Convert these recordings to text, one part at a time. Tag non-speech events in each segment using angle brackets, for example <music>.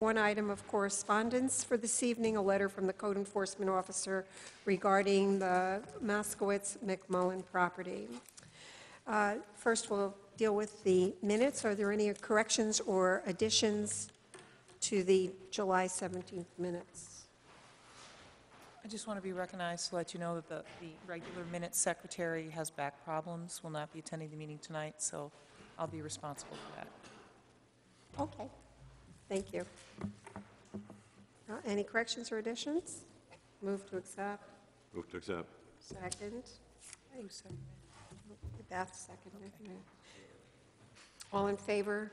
One item of correspondence for this evening, a letter from the code enforcement officer regarding the Moskowitz McMullen property. Uh, First, we'll deal with the minutes. Are there any corrections or additions to the July 17th minutes? I just want to be recognized to let you know that the, the regular minutes secretary has back problems, will not be attending the meeting tonight, so I'll be responsible for that. Okay, thank you. Uh, Any corrections or additions? Move to accept. Move to accept. Second. Who seconded? Beth seconded. yeah. All in favor?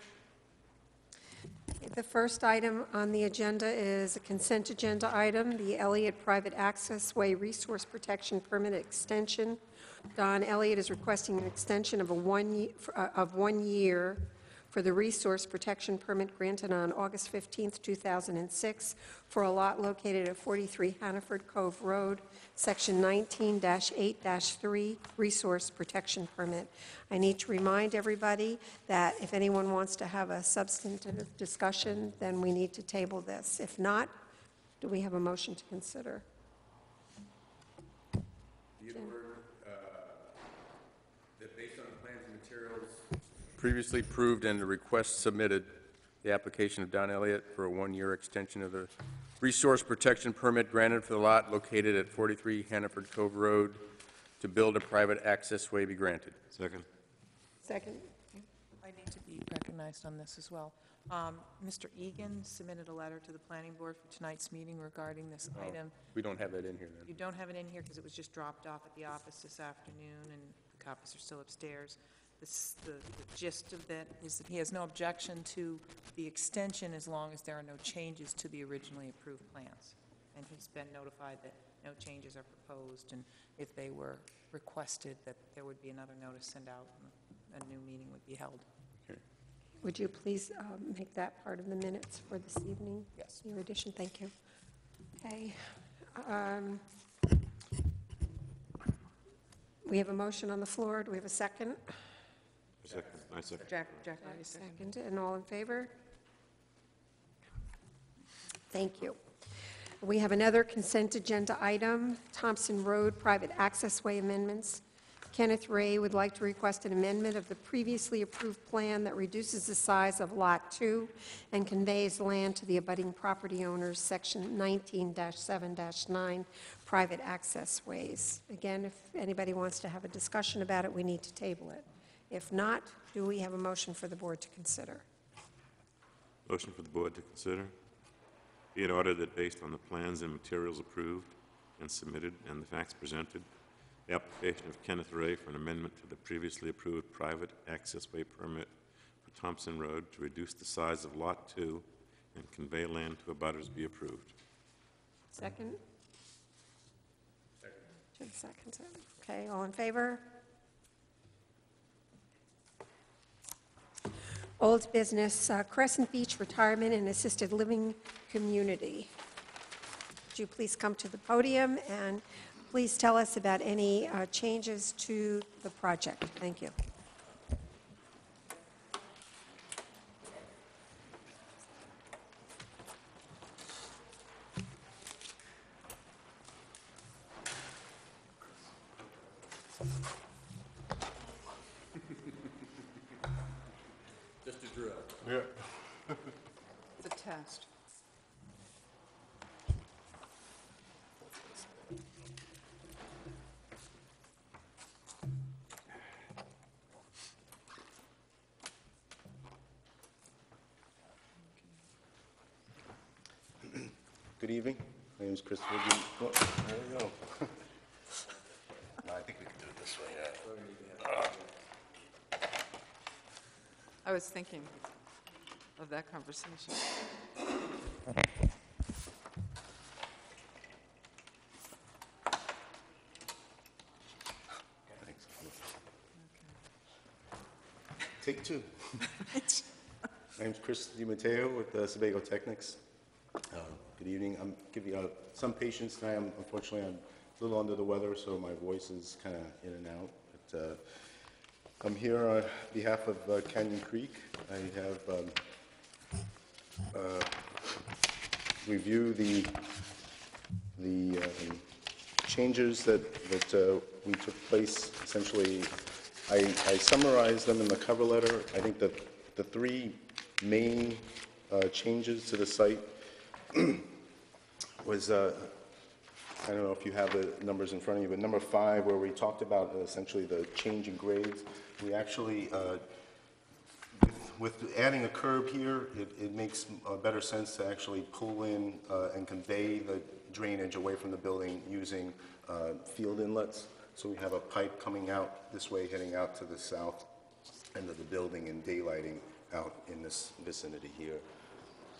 The first item on the agenda is a consent agenda item, the Elliott Private Access Way Resource Protection Permit Extension. Don Elliott is requesting an extension of a one, ye- uh, of one year for the resource protection permit granted on August 15, 2006, for a lot located at 43 Hannaford Cove Road, Section 19-8-3, Resource Protection Permit. I need to remind everybody that if anyone wants to have a substantive discussion, then we need to table this. If not, do we have a motion to consider based on the plans and materials previously approved and the request submitted, the application of Don Elliott for a one-year extension of the resource protection permit granted for the lot located at 43 Hannaford Cove Road to build a private access way be granted. Second. Second. I need to be recognized on this as well. Um, Mr. Egan submitted a letter to the planning board for tonight's meeting regarding this item. We don't have that in here then. You don't have it in here because it was just dropped off at the office this afternoon, and the copies are still upstairs. This, the the gist of that is that he has no objection to the extension as long as there are no changes to the originally approved plans. And he's been notified that no changes are proposed, and if they were requested, that there would be another notice sent out, and a new meeting would be held. Would you please um, make that part of the minutes for this evening? Yes. Your addition, thank you. Okay. um, We have a motion on the floor. Do we have a second? Second. I second. Jack, Jack already said. Second, and all in favor? Thank you. We have another consent agenda item, Thompson Road Private Access Way Amendments. Kenneth Ray would like to request an amendment of the previously approved plan that reduces the size of Lot 2 and conveys land to the abutting property owners, Section 19-7-9, private access ways. Again, if anybody wants to have a discussion about it, we need to table it. If not, do we have a motion for the board to consider? Motion for the board to consider. Be it ordered that based on the plans and materials approved and submitted and the facts presented, the application of Kenneth Ray for an amendment to the previously approved private access way permit for Thompson Road to reduce the size of Lot 2 and convey land to abutters be approved. Second? Jim seconds it. Okay, all in favor? Old business, uh, Crescent Beach Retirement and Assisted Living Community. Would you please come to the podium and please tell us about any uh, changes to the project? Thank you. Just a drill. It's a test. Good evening. My name is Christopher. Dean- oh, There we go. <laughs> No, I think we can do it this way. yeah. I was thinking of that conversation. Thanks. Take two. My <laughs> name's Chris DiMatteo with uh, Sebago Technics. Good evening. I'm giving uh, some patience tonight. I'm- Unfortunately, I'm a little under the weather, so my voice is kind of in and out. But uh, I'm here on behalf of uh, Canyon Creek. I have um, uh, review the, the um, changes that, that uh, we took place. Essentially, I I summarized them in the cover letter. I think that the three main uh, changes to the site <clears throat> was, uh, I don't know if you have the numbers in front of you, but number five, where we talked about essentially the change in grades, we actually, uh, with with adding a curb here, it, it makes uh, better sense to actually pull in uh, and convey the drainage away from the building using uh, field inlets. So we have a pipe coming out this way, heading out to the south end of the building and daylighting out in this vicinity here.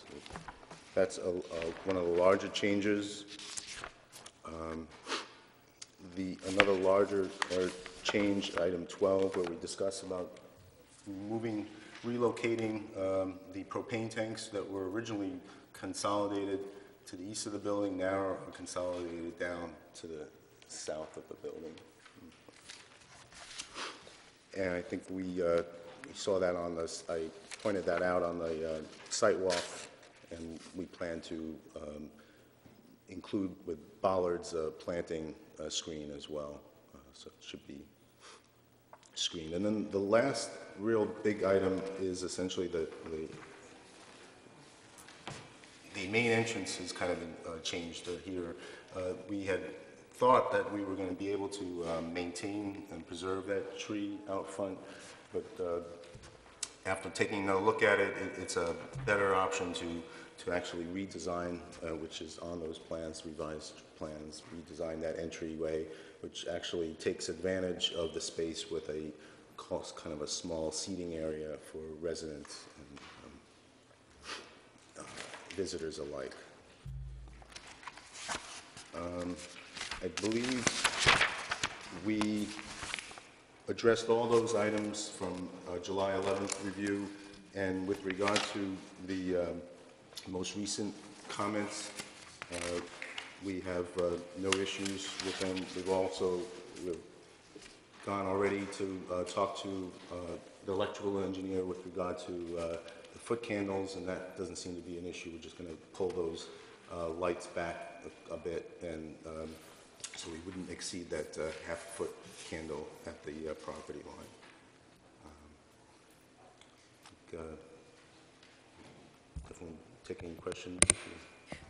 So That's a, a- one of the larger changes. Um, The, another larger change, item 12, where we discuss about moving, relocating um, the propane tanks that were originally consolidated to the east of the building, now are consolidated down to the south of the building. And I think we, uh, we saw that on the, I pointed that out on the uh, site walk, and we plan to um, include with bollards a planting uh, screen as well, Uh, so it should be screened. And then the last real big item is essentially the, the, the main entrance has kind of uh, changed uh, here. Uh, We had thought that we were going to be able to um, maintain and preserve that tree out front, but uh, after taking a look at it, it- it's a better option to, to actually redesign, uh, which is on those plans, revised plans, redesign that entryway, which actually takes advantage of the space with a, cost- kind of a small seating area for residents and um, uh, visitors alike. Um, I believe we addressed all those items from uh, July 11th review, and with regard to the um, most recent comments, uh, we have uh, no issues with them. We've also, we've gone already to uh, talk to uh, the electrical engineer with regard to uh, the foot candles, and that doesn't seem to be an issue. We're just going to pull those uh, lights back a- a bit, and um, so we wouldn't exceed that uh, half-foot candle at the property line. Um, Definitely taking questions.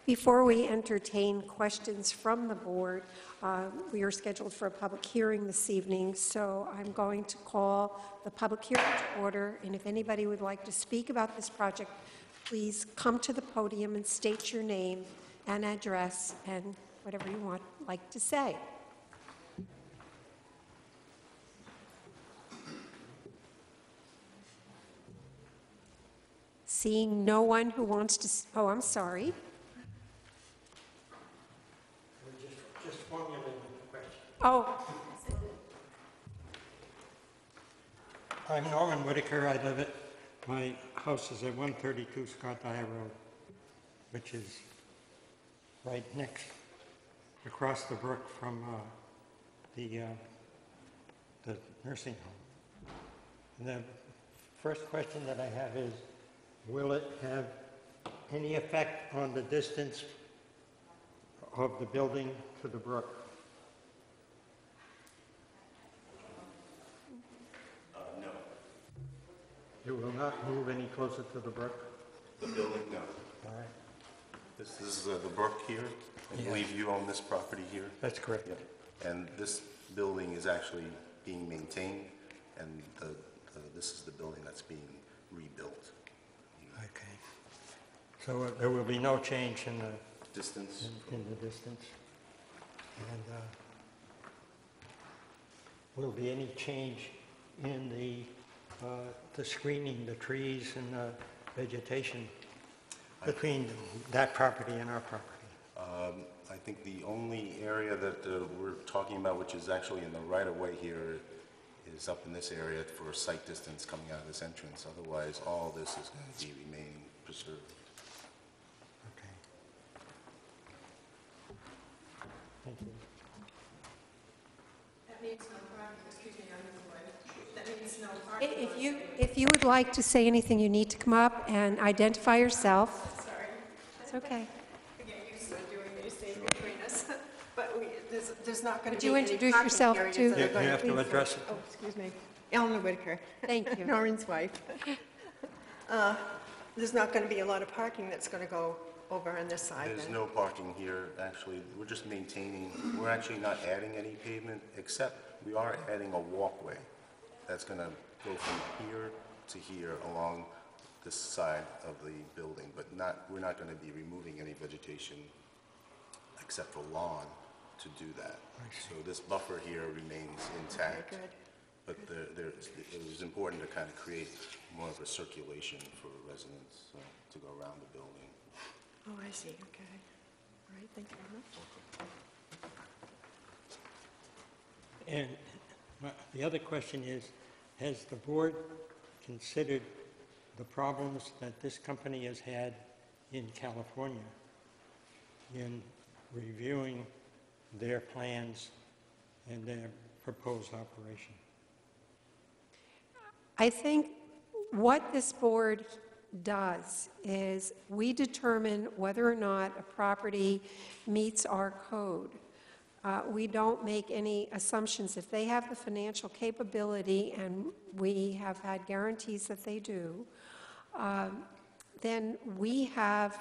Before we entertain questions from the board, uh, we are scheduled for a public hearing this evening, so I'm going to call the public hearing to order, and if anybody would like to speak about this project, please come to the podium and state your name and address and whatever you want, like to say. Seeing no one who wants to, oh, I'm sorry. Just formulating the question. Oh, I'm Norman Whitaker, I live at, my house is at 132 Scott Dyer Road, which is right next, across the brook from uh, the, uh, the nursing home. And the first question that I have is, will it have any effect on the distance of the building to the brook? No. It will not move any closer to the brook? The building, no. All right, This is uh, the brook here. I believe you own this property here. that's correct. Yep. And this building is actually being maintained, and the, the- this is the building that's being rebuilt. So uh, there will be no change in the, Distance, in- in the distance? And uh, will there be any change in the, uh, the screening, the trees and the vegetation between that property and our property? Um, I think the only area that uh, we're talking about, which is actually in the right-of-way here, is up in this area for sight distance coming out of this entrance. Otherwise, all this is going to be remaining preserved. Okay. Thank you. i- if you, if you would like to say anything, you need to come up and identify yourself. Sorry. It's okay. used to doing these things between us, <laughs> but we, there's, there's not going Would to be you any introduce parking yourself, to- that are You- you gonna have to be- address it. Oh, excuse me. <laughs> Eleanor Whitaker. Thank you. <laughs> Norman's wife. Uh, There's not going to be a lot of parking that's going to go over on this side There's then? no parking here, actually. We're just maintaining, we're actually not adding any pavement, except we are adding a walkway that's going to go from here to here along this side of the building, but not, we're not going to be removing any vegetation except for lawn to do that. So this buffer here remains intact. good. But there, there's, it was important to kind of create more of a circulation for residents uh, to go around the building. Oh, I see, okay. All right, thank you very much. And my- the other question is, has the board considered the problems that this company has had in California in reviewing their plans and their proposed operation? I think what this board does is we determine whether or not a property meets our code. Uh, We don't make any assumptions. If they have the financial capability, and we have had guarantees that they do, um, then we have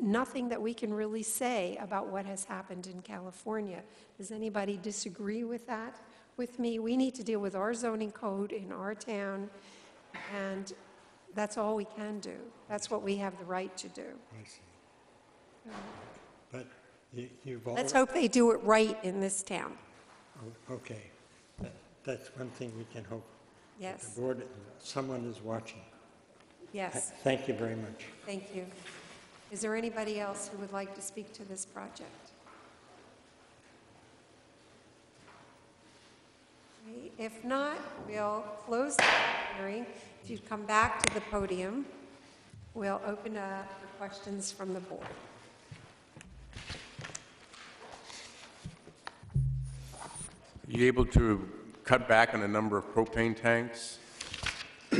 nothing that we can really say about what has happened in California. Does anybody disagree with that with me? We need to deal with our zoning code in our town, and that's all we can do. That's what we have the right to do. I see. But you- you've all... Let's hope they do it right in this town. Oh, Okay. That- That's one thing we can hope. Yes, The board, someone is watching. yes, Thank you very much. thank you. Is there anybody else who would like to speak to this project? Okay, If not, we'll close the hearing. If you'd come back to the podium, we'll open up for questions from the board. Are you able to cut back on the number of propane tanks? <clears throat>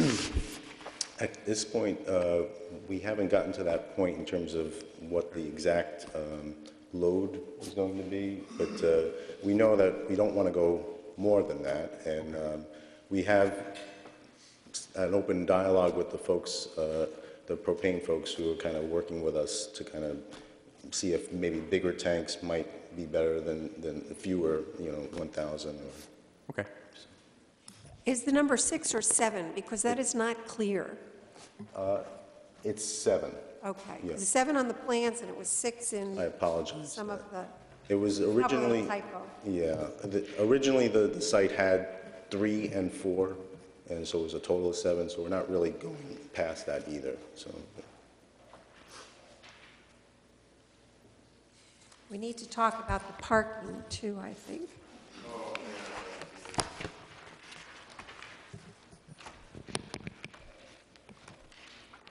At this point, uh, we haven't gotten to that point in terms of what the exact um, load is going to be, but uh, we know that we don't want to go more than that, and um, we have an open dialogue with the folks, uh, the propane folks who are kind of working with us to kind of see if maybe bigger tanks might be better than, than fewer, you know, 1,000 or Okay. Is the number six or seven? Because that is not clear. It's seven. Okay. Yeah. It was seven on the plans, and it was six in I apologize. some of the, It was originally, typo. yeah, the- originally, the, the site had three and four, and so it was a total of seven, so we're not really going past that either, so. We need to talk about the parking, too, I think.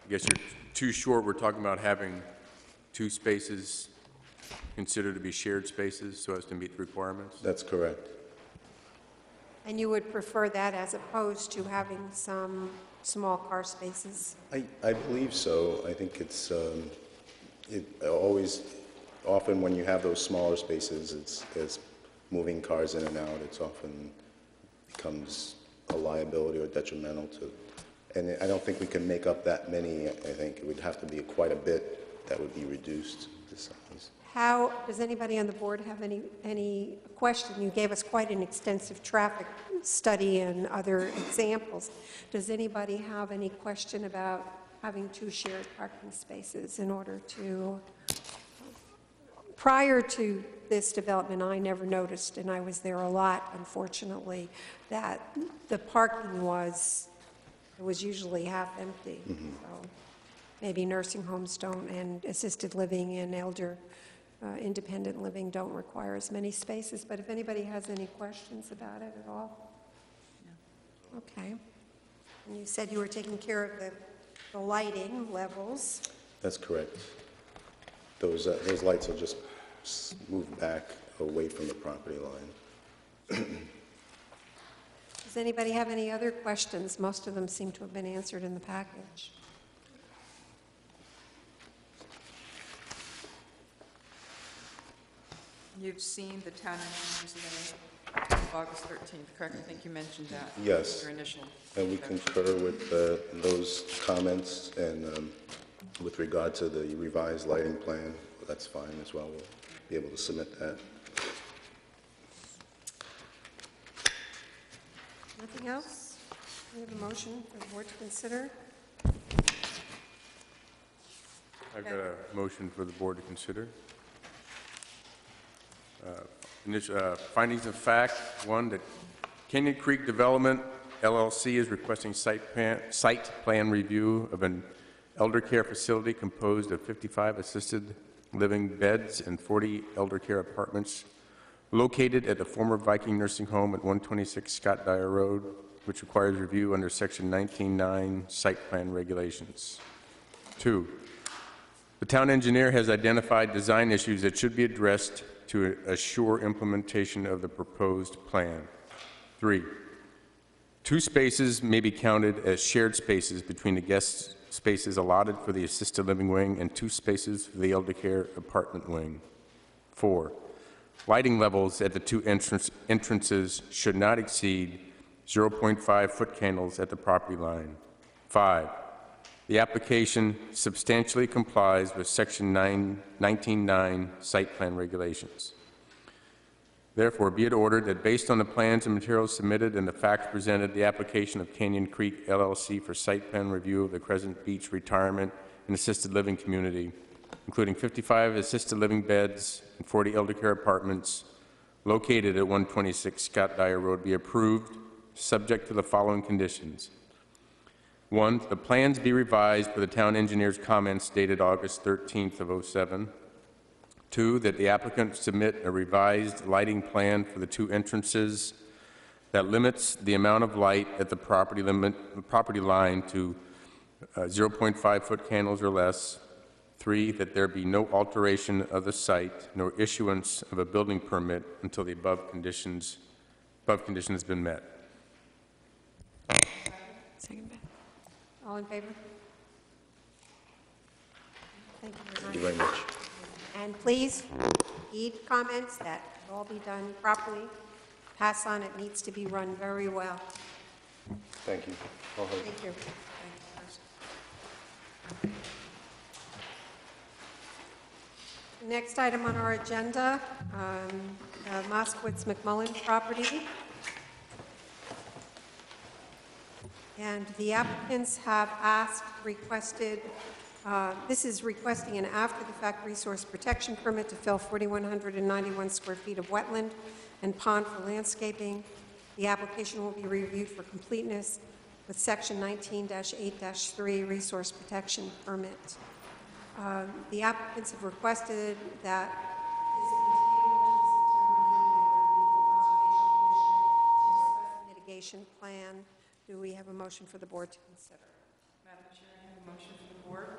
I guess you're too short. We're talking about having two spaces considered to be shared spaces so as to meet the requirements? That's correct. And you would prefer that as opposed to having some small car spaces? I, I believe so. I think it's, um, it always, often when you have those smaller spaces, it's, it's moving cars in and out, it's often becomes a liability or detrimental to, and I don't think we can make up that many. I think it would have to be quite a bit that would be reduced to size. How, does anybody on the board have any, any question? You gave us quite an extensive traffic study and other examples. Does anybody have any question about having two shared parking spaces in order to, prior to this development, I never noticed, and I was there a lot, unfortunately, that the parking was, it was usually half empty. Mm-hmm. So maybe nursing homes don't, and assisted living and elder, uh, independent living don't require as many spaces, but if anybody has any questions about it at all? Okay. And you said you were taking care of the, the lighting levels. That's correct. Those, uh, those lights will just s- move back away from the property line. Does anybody have any other questions? Most of them seem to have been answered in the package. You've seen the town engineer's letter of August 13th, correct? I think you mentioned that. Yes. Your initial. And we concur with uh, those comments, and um, with regard to the revised lighting plan, that's fine as well. We'll be able to submit that. Nothing else? We have a motion for the board to consider. I've got a motion for the board to consider. Uh, uh, Findings of fact, one, that Canyon Creek Development LLC is requesting site plan, site plan review of an elder care facility composed of 55 assisted living beds and 40 elder care apartments located at the former Viking Nursing Home at 126 Scott Dyer Road, which requires review under Section 19.9 Site Plan Regulations. Two, the town engineer has identified design issues that should be addressed to assure implementation of the proposed plan. Three, two spaces may be counted as shared spaces between the guest spaces allotted for the assisted living wing and two spaces for the elder care apartment wing. Four, lighting levels at the two entrance- entrances should not exceed 0.5 foot candles at the property line. Five, the application substantially complies with Section 9 19.9 Site Plan Regulations. Therefore, be it ordered that based on the plans and materials submitted and the facts presented, the application of Canyon Creek LLC for site plan review of the Crescent Beach Retirement and Assisted Living Community, including 55 assisted living beds and 40 elder care apartments located at 126 Scott Dyer Road, be approved, subject to the following conditions. One, the plans be revised for the town engineer's comments dated August 13th of '07. Two, that the applicant submit a revised lighting plan for the two entrances that limits the amount of light at the property limit, property line to uh, 0.5-foot candles or less. Three, that there be no alteration of the site nor issuance of a building permit until the above conditions, above condition has been met. All in favor? Thank you very Thank much. you very much. And please, heed comments that will all be done properly. Pass on, it needs to be run very well. Thank you. I'll hold. Thank you. Next item on our agenda, um, Moskowitz McMullen property. And the applicants have asked, requested, uh, this is requesting an after-the-fact resource protection permit to fill 4,191 square feet of wetland and pond for landscaping. The application will be reviewed for completeness with Section 19-8-3 Resource Protection Permit. Uh, The applicants have requested that have a motion for the board to consider? Madam Chair, I have a motion for the board.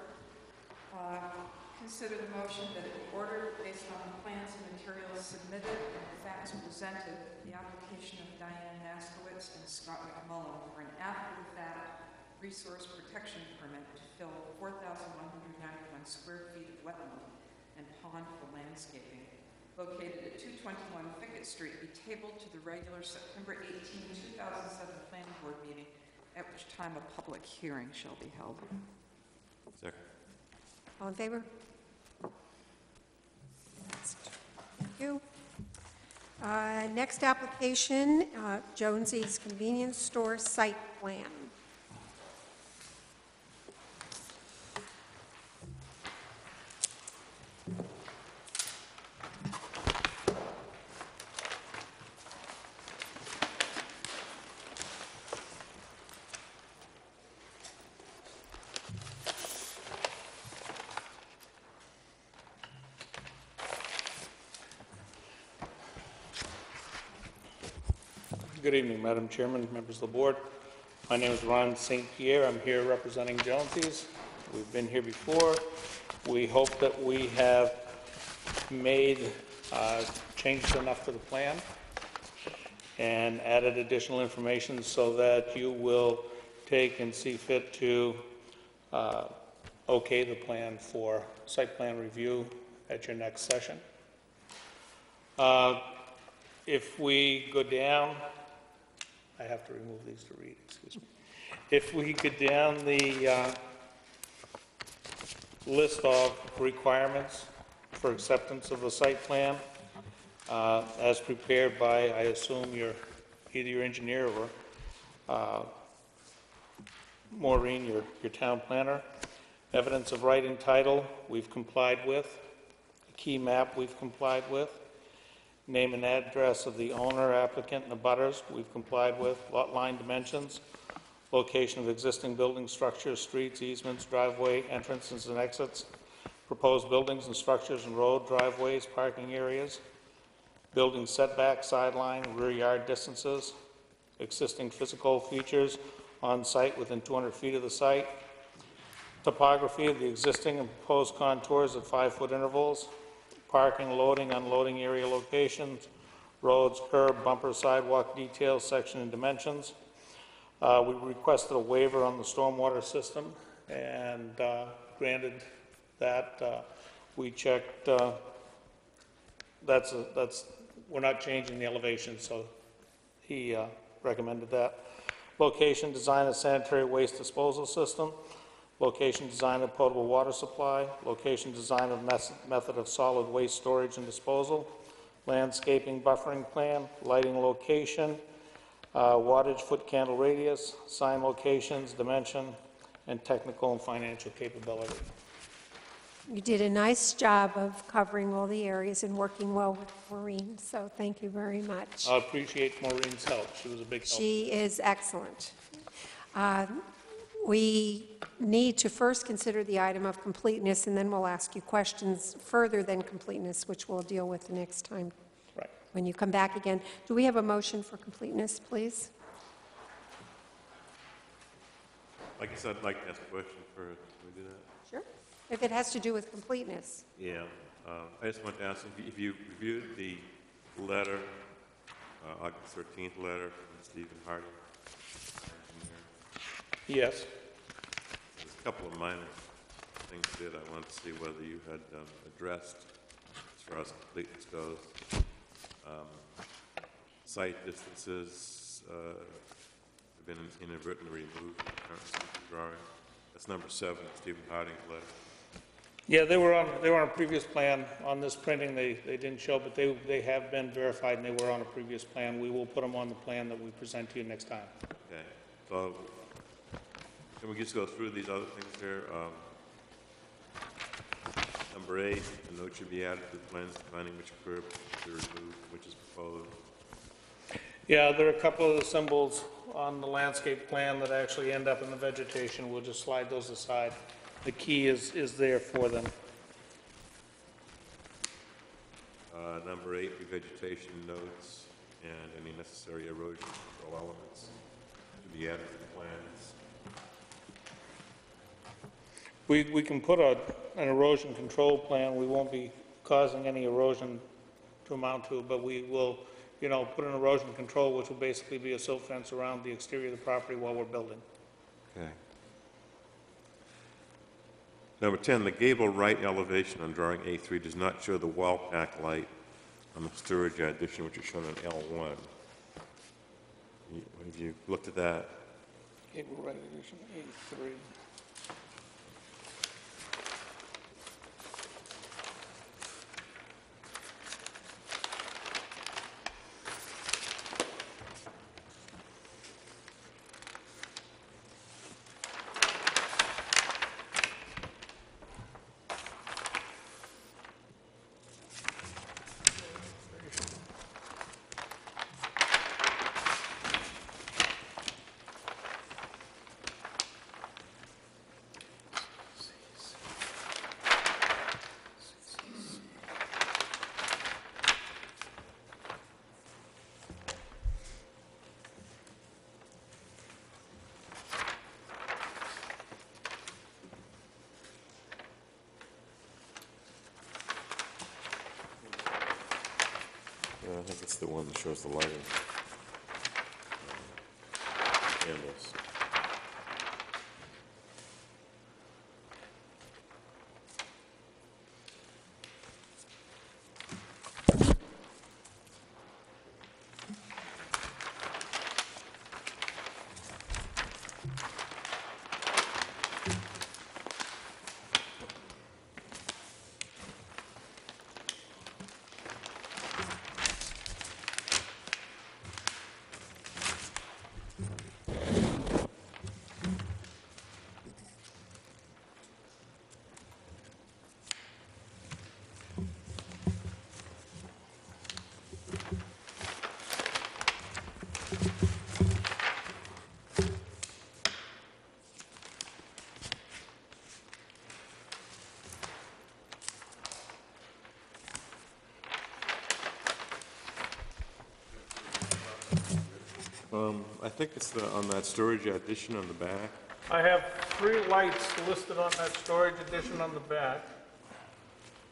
Uh, Consider the motion that in order, based on the plans and materials submitted and the facts presented, the application of Diane Moskowitz and Scott McMullen for an after-the-fact resource protection permit to fill 4,191 square feet of wetland and pond for landscaping located at 221 Fickett Street be tabled to the regular September 18, 2007 planning board meeting, at which time a public hearing shall be held. Second. All in favor? Thank you. Uh, Next application, uh, Jonesy's Convenience Store Site Plan. Good evening, Madam Chairman, members of the board. My name is Ron St. Pierre. I'm here representing Jonesy's. We've been here before. We hope that we have made uh, changes enough to the plan and added additional information so that you will take and see fit to uh, okay the plan for site plan review at your next session. Uh, If we go down, I have to remove these to read, excuse me. If we could down the uh, list of requirements for acceptance of the site plan, uh, as prepared by, I assume, your, either your engineer or uh, Maureen, your, your town planner. Evidence of right and title, we've complied with. Key map, we've complied with. Name and address of the owner, applicant, and the butters, we've complied with. Lot line dimensions, location of existing building structures, streets, easements, driveway, entrances and exits, proposed buildings and structures and road, driveways, parking areas, building setback, sideline, rear yard distances, existing physical features on site within 200 feet of the site, topography of the existing and proposed contours at five-foot intervals, parking, loading, unloading area locations, roads, curb, bumper, sidewalk details, section and dimensions. Uh, We requested a waiver on the stormwater system and uh, granted that. Uh, We checked, uh, that's, a- that's, we're not changing the elevation, so he uh, recommended that. Location, design of sanitary waste disposal system. Location, design of potable water supply. Location, design of method of solid waste storage and disposal. Landscaping buffering plan, lighting location, uh, wattage, foot candle radius, sign locations, dimension, and technical and financial capability. You did a nice job of covering all the areas and working well with Maureen, so thank you very much. I appreciate Maureen's help. She was a big help. She is excellent. Uh, We need to first consider the item of completeness, and then we'll ask you questions further than completeness, which we'll deal with the next time Right. when you come back again. Do we have a motion for completeness, please? I guess I'd like to ask a question first. Can we do that? Sure. If it has to do with completeness. Yeah, uh, I just want to ask, if you- if you reviewed the letter, uh, August 13th letter from Stephen Harding, Yes. there's a couple of minor things that I want to see whether you had um, addressed as far as completeness goes. Um, Site distances uh, have been inadvertently removed from the current drawing. That's number seven, Stephen Harding's letter. Yeah, they were on, they were on a previous plan. On this printing, they, they didn't show, but they, they have been verified and they were on a previous plan. We will put them on the plan that we present to you next time. Okay, so can we just go through these other things here? Um, Number eight, a note should be added to the plans defining which curb to remove, which is proposed. Yeah, there are a couple of the symbols on the landscape plan that actually end up in the vegetation. We'll just slide those aside. The key is, is there for them. Uh, Number eight, revegetation notes and any necessary erosion control elements to be added to the plans. We, we can put a, an erosion control plan. We won't be causing any erosion to amount to, but we will, you know, put an erosion control, which will basically be a silt fence around the exterior of the property while we're building. Okay. Number 10, the gable right elevation on drawing A3 does not show the wall pack light on the storage addition, which is shown on L1. You- Have you looked at that? Gable right addition, A3. The one that shows the lighting. Um, I think it's the, on that storage addition on the back. I have three lights listed on that storage addition on the back.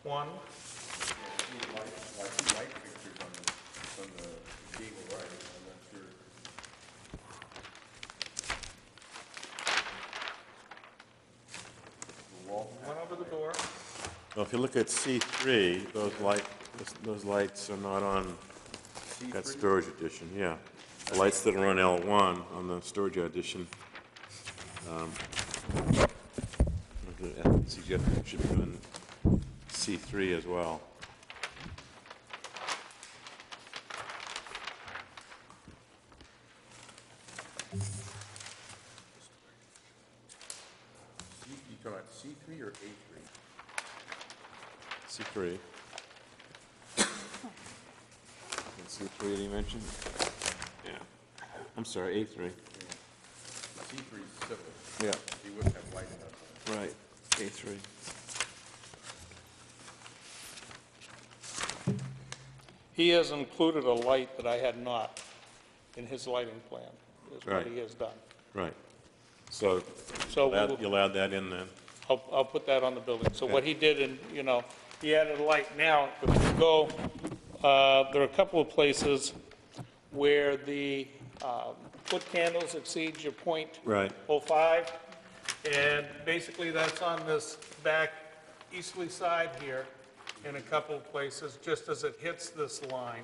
One, look at C3, those light, those lights are not on that storage addition, yeah. The lights that are on L1 on the storage addition, um, I suggest should be on C3 as well. C, you talking about C three or A three? C3. And C3 that you mentioned? Yeah. I'm sorry, A3. C three is civil, Yeah. you wouldn't have lighting up. Right, A3. He has included a light that I had not in his lighting plan, is what Right. he has done. Right. So So we add- will- you'll add that in then? I'll, I'll put that on the building. So what he did, and, you know, he added a light. Now, if you go, uh, there are a couple of places where the um, foot candles exceeds your point Right. oh five, and basically that's on this back easterly side here in a couple of places, just as it hits this line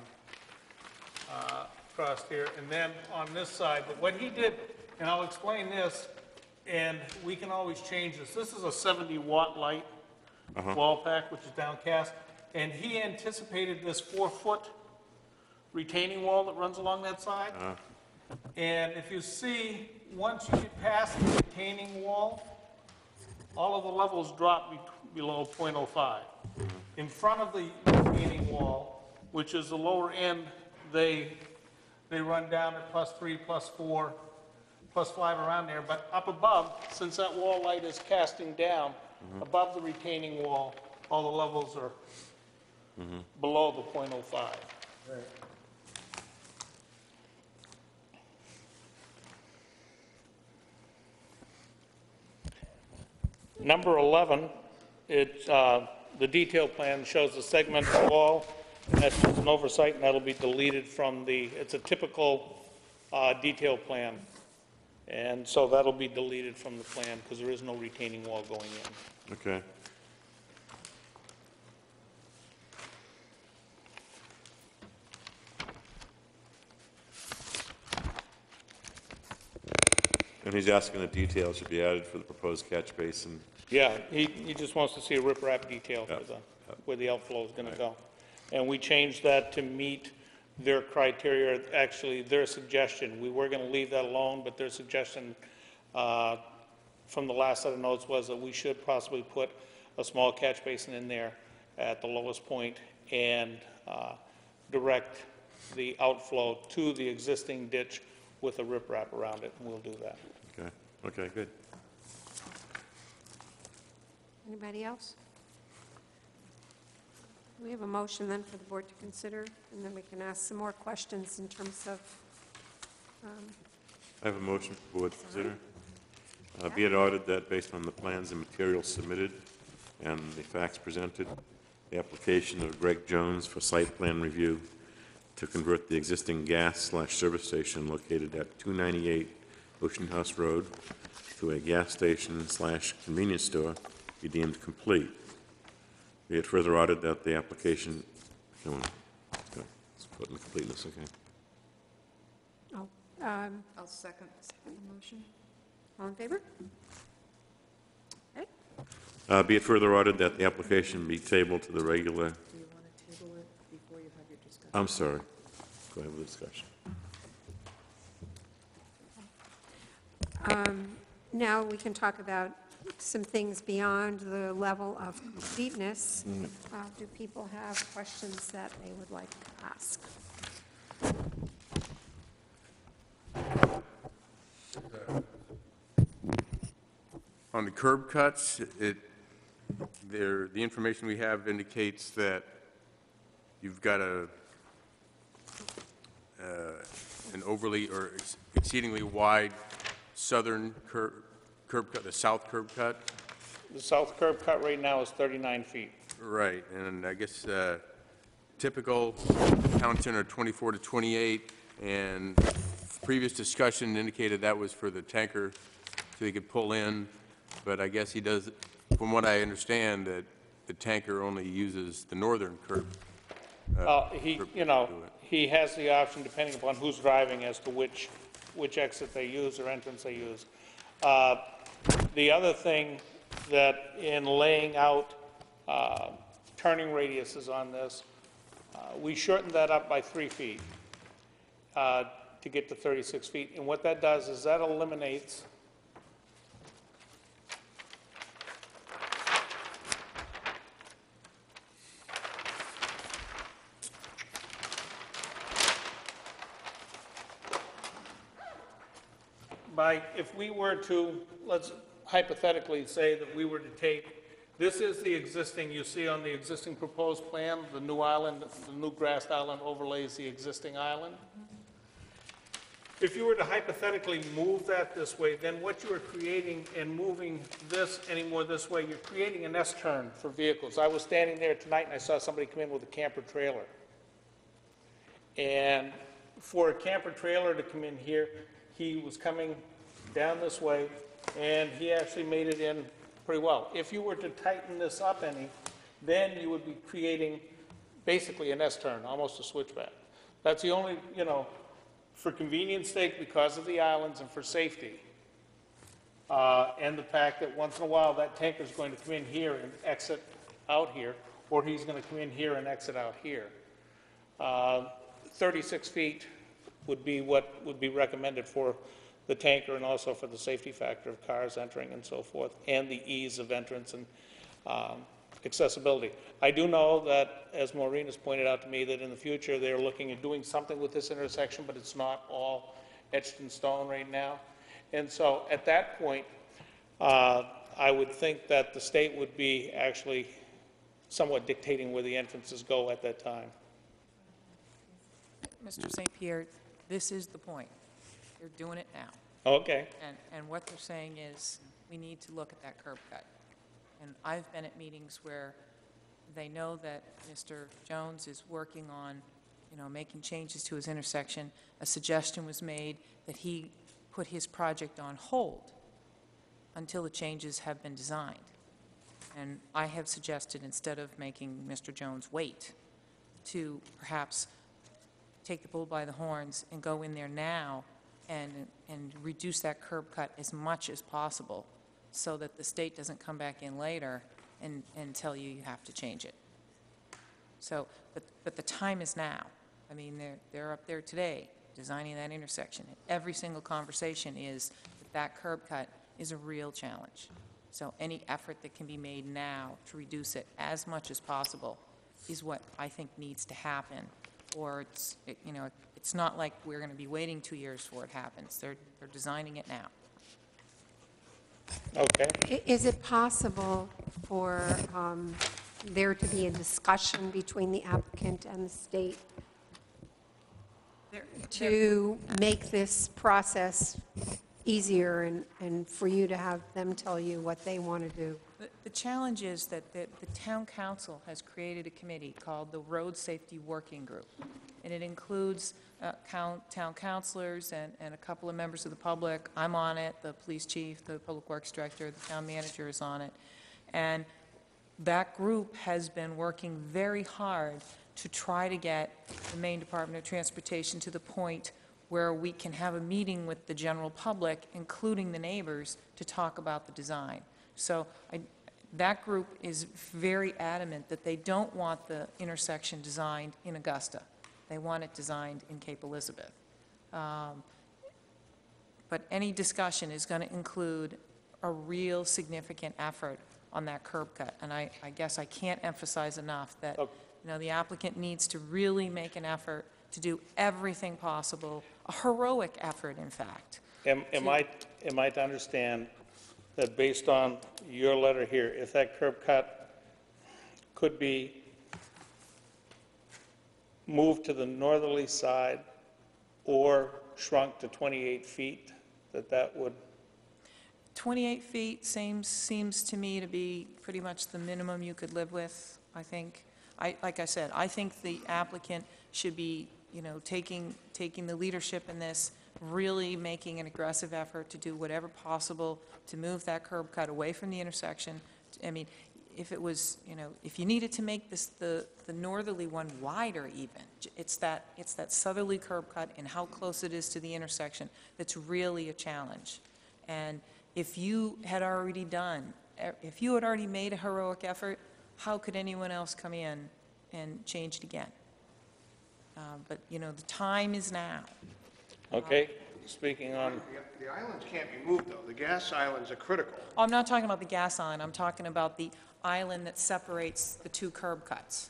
uh, across here, and then on this side, but what he did, and I'll explain this, and we can always change this, this is a 70 watt light wall pack, which is downcast, and he anticipated this four-foot retaining wall that runs along that side. And if you see, once you get past the retaining wall, all of the levels drop be- below .05. In front of the retaining wall, which is the lower end, they, they run down at plus three, plus four, plus five around there, but up above, since that wall light is casting down, mm-hmm. above the retaining wall, all the levels are mm-hmm. below the .05. Number 11, it, uh, the detail plan shows the segment wall. That's just an oversight, and that'll be deleted from the, it's a typical uh, detail plan. And so that'll be deleted from the plan, because there is no retaining wall going in. Okay. And he's asking the details should be added for the proposed catch basin. Yeah, he, he just wants to see a riprap detail for Yep, the, where the outflow is gonna go. And we changed that to meet their criteria, actually, their suggestion. We were gonna leave that alone, but their suggestion, uh, from the last set of notes was that we should possibly put a small catch basin in there at the lowest point and, uh, direct the outflow to the existing ditch with a riprap around it, and we'll do that. Okay, good. Anybody else? We have a motion then for the board to consider, and then we can ask some more questions in terms of, I have a motion for the board to consider. Uh, Be it ordered that based on the plans and materials submitted and the facts presented, the application of Greg Jones for site plan review to convert the existing gas slash service station located at 298 Ocean House Road to a gas station slash convenience store be deemed complete. Be it further ordered that the application, come on, go, let's put in the completeness, okay? oh, um, I'll second the motion. all in favor? Okay, Uh, Be it further ordered that the application be tabled to the regular, Do you want to table it before you have your discussion? I'm sorry, go ahead with the discussion. Now we can talk about some things beyond the level of completeness. Uh, Do people have questions that they would like to ask? On the curb cuts, it, there, the information we have indicates that you've got a, uh, an overly or ex- exceedingly wide southern curb, curb cut, the south curb cut? The south curb cut right now is 39 feet. Right, and I guess uh, typical town are 24 to 28, and previous discussion indicated that was for the tanker, so he could pull in, but I guess he does, from what I understand, that the tanker only uses the northern curb. Uh, He, curb you know, to it. he has the option, depending upon who's driving, as to which, which exit they use or entrance they use. Uh, The other thing that in laying out uh, turning radiuses on this, uh, we shortened that up by three feet uh, to get to 36 feet. And what that does is that eliminates by, if we were to, let's hypothetically say that we were to take, this is the existing, you see on the existing proposed plan, the new island, the new grassed island overlays the existing island. If you were to hypothetically move that this way, then what you are creating and moving this anymore this way, you're creating an S-turn for vehicles. I was standing there tonight and I saw somebody come in with a camper trailer. And for a camper trailer to come in here, he was coming down this way, and he actually made it in pretty well. If you were to tighten this up any, then you would be creating basically an S-turn, almost a switchback. That's the only, you know, for convenience sake, because of the islands and for safety, uh, and the fact that once in a while, that tanker's going to come in here and exit out here, or he's gonna come in here and exit out here. Uh, 36 feet would be what would be recommended for the tanker and also for the safety factor of cars entering and so forth, and the ease of entrance and um, accessibility. I do know that, as Maureen has pointed out to me, that in the future, they're looking at doing something with this intersection, but it's not all etched in stone right now. And so, at that point, uh, I would think that the state would be actually somewhat dictating where the entrances go at that time. Mr. St. Pierre, this is the point. They're doing it now. Okay. And, and what they're saying is, we need to look at that curb cut. And I've been at meetings where they know that Mr. Jones is working on, you know, making changes to his intersection. A suggestion was made that he put his project on hold until the changes have been designed. And I have suggested, instead of making Mr. Jones wait, to perhaps take the bull by the horns and go in there now and, and reduce that curb cut as much as possible so that the state doesn't come back in later and, and tell you you have to change it. So, but, but the time is now. I mean, they're, they're up there today designing that intersection. Every single conversation is that that curb cut is a real challenge. So any effort that can be made now to reduce it as much as possible is what I think needs to happen. Or it's, it- you know, it's not like we're going to be waiting two years for it happens. They're, they're designing it now. Okay. I- Is it possible for um, there to be a discussion between the applicant and the state There- to make this process easier and, and for you to have them tell you what they want to do? The- challenge is that the, the town council has created a committee called the Road Safety Working Group. And it includes uh, coun- town councilors and, and a couple of members of the public. I'm on it, the police chief, the public works director, the town manager is on it. And that group has been working very hard to try to get the Maine Department of Transportation to the point where we can have a meeting with the general public, including the neighbors, to talk about the design. So I, that group is very adamant that they don't want the intersection designed in Augusta. They want it designed in Cape Elizabeth. Um, But any discussion is going to include a real significant effort on that curb cut. And I, I guess I can't emphasize enough that, Okay. you know, the applicant needs to really make an effort to do everything possible, a heroic effort, in fact. Am, am I, am I to understand that based on your letter here, if that curb cut could be moved to the northerly side or shrunk to 28 feet, that that would, 28 feet seems, seems to me to be pretty much the minimum you could live with, I think. I, like I said, I think the applicant should be, you know, taking, taking the leadership in this, really making an aggressive effort to do whatever possible to move that curb cut away from the intersection. I mean, if it was, you know, if you needed to make this, the, the northerly one wider even, it's that, it's that southerly curb cut and how close it is to the intersection that's really a challenge. And if you had already done, if you had already made a heroic effort, how could anyone else come in and change it again? Uh, But, you know, the time is now. Okay? Speaking on, The- The islands can't be moved, though. The gas islands are critical. Oh, I'm not talking about the gas island, I'm talking about the island that separates the two curb cuts.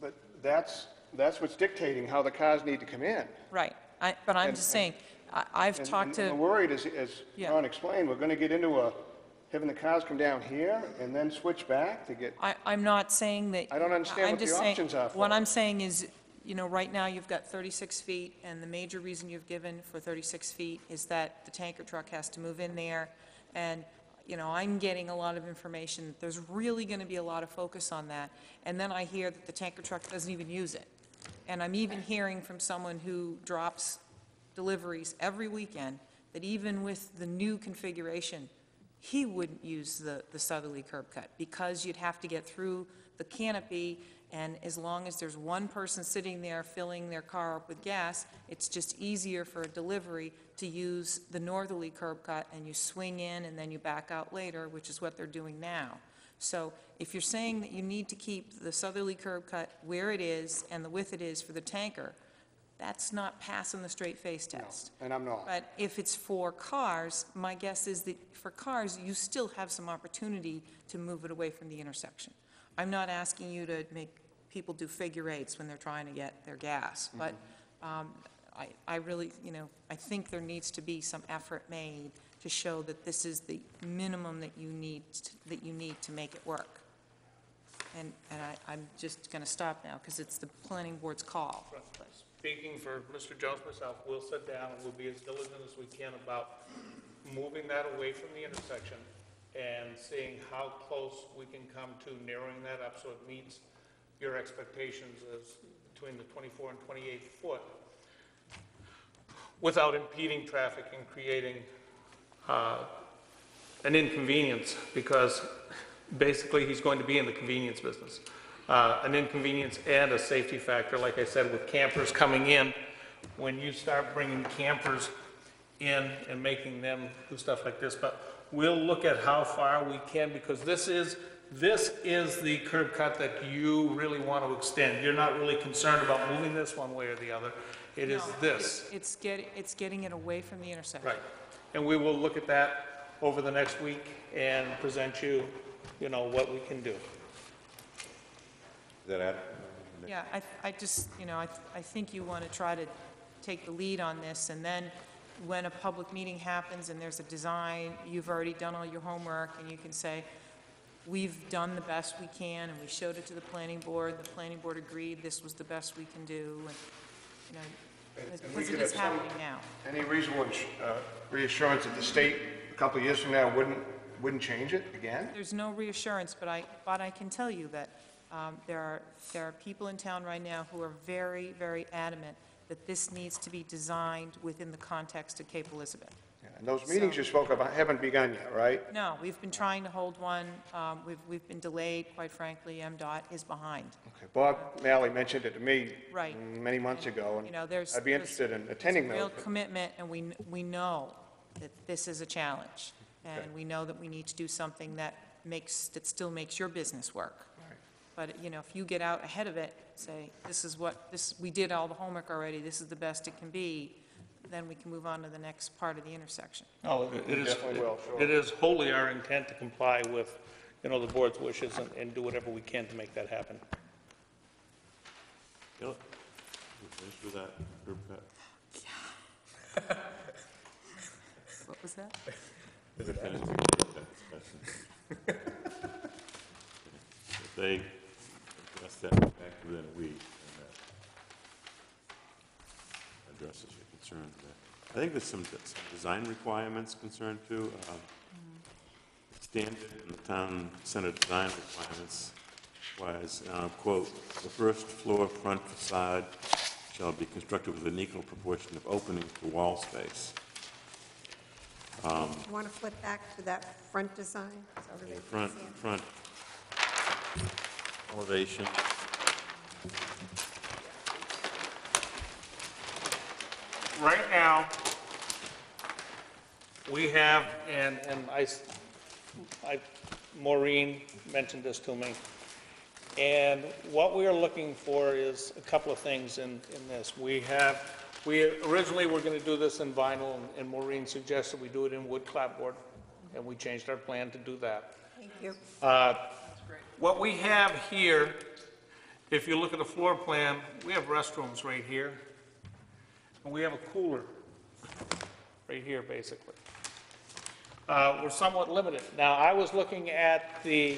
But that's, that's what's dictating how the cars need to come in. Right, I, but I'm And- just saying, I- I've And- talked and to, we're worried, as, as Yeah. Ron explained, we're going to get into a, having the cars come down here and then switch back to get, I, I'm not saying that. I don't understand I'm what the just saying- options are for What it. I'm saying is, you know, right now, you've got 36 feet, and the major reason you've given for 36 feet is that the tanker truck has to move in there, and, you know, I'm getting a lot of information, that there's really going to be a lot of focus on that, and then I hear that the tanker truck doesn't even use it. And I'm even hearing from someone who drops deliveries every weekend, that even with the new configuration, he wouldn't use the, the southerly curb cut, because you'd have to get through the canopy, and as long as there's one person sitting there filling their car up with gas, it's just easier for a delivery to use the northerly curb cut, and you swing in and then you back out later, which is what they're doing now. So if you're saying that you need to keep the southerly curb cut where it is and the width it is for the tanker, that's not passing the straight face test. and I'm not. But if it's for cars, my guess is that for cars, you still have some opportunity to move it away from the intersection. I'm not asking you to make people do figure eights when they're trying to get their gas, but um, I, I really, you know, I think there needs to be some effort made to show that this is the minimum that you need, t- that you need to make it work. And, and I, I'm just going to stop now, because it's the planning board's call. speaking for Mr. Jones, myself, we'll sit down and we'll be as diligent as we can about moving that away from the intersection and seeing how close we can come to narrowing that up so it meets your expectations as between the 24 and 28 foot without impeding traffic and creating uh, an inconvenience, because basically he's going to be in the convenience business. Uh, An inconvenience and a safety factor, like I said, with campers coming in, when you start bringing campers in and making them do stuff like this, but we'll look at how far we can, because this is, this is the curb cut that you really want to extend. You're not really concerned about moving this one way or the other. It is No, this. It's getting, it's getting it away from the intersection. Right. And we will look at that over the next week and present you, you know, what we can do. Is that adequate? Yeah, I, I just, you know, I, I think you want to try to take the lead on this, and then when a public meeting happens and there's a design, you've already done all your homework, and you can say, we've done the best we can, and we showed it to the planning board, the planning board agreed this was the best we can do, and, you know, And we because it could is have some- happening now. Any reasonable ins- uh, reassurance that the state, a couple of years from now, wouldn't, wouldn't change it again? There's no reassurance, but I, but I can tell you that um, there are, there are people in town right now who are very, very adamant that this needs to be designed within the context of Cape Elizabeth. Yeah, And those meetings you spoke about haven't begun yet, right? No, we've been trying to hold one, um, we've, we've been delayed, quite frankly, MDOT is behind. Okay, Bob Malley mentioned it to me Right. many months ago, You know, and there's. I'd be there's- interested in there's attending a those. real commitment, and we, kn- we know that this is a challenge. And Okay. we know that we need to do something that makes, that still makes your business work. But, you know, if you get out ahead of it, say, this is what, this, we did all the homework already, this is the best it can be, then we can move on to the next part of the intersection. Oh, it is, Definitely will, sure. it is wholly our intent to comply with, you know, the board's wishes and, and do whatever we can to make that happen. Gil, you finished with that curb cut? <laughs> What was that? We're finished with the curb cut discussion. If they that back within a week, then that, addresses your concerns there. I think there's some, some design requirements concerned too. uh, Standard in the town center design requirements was, uh, quote, "The first floor front facade shall be constructed with an equal proportion of opening to wall space." You want to flip back to that front design? so everybody can Front, see it? front elevation. Right now, we have, and, and I, s- I- Maureen mentioned this to me, and what we are looking for is a couple of things in, in this. We have, we originally were gonna do this in vinyl, and Maureen suggested we do it in wood clapboard, and we changed our plan to do that. Thank you. Uh, What we have here, if you look at the floor plan, we have restrooms right here, and we have a cooler right here, basically. Uh, We're somewhat limited. Now, I was looking at the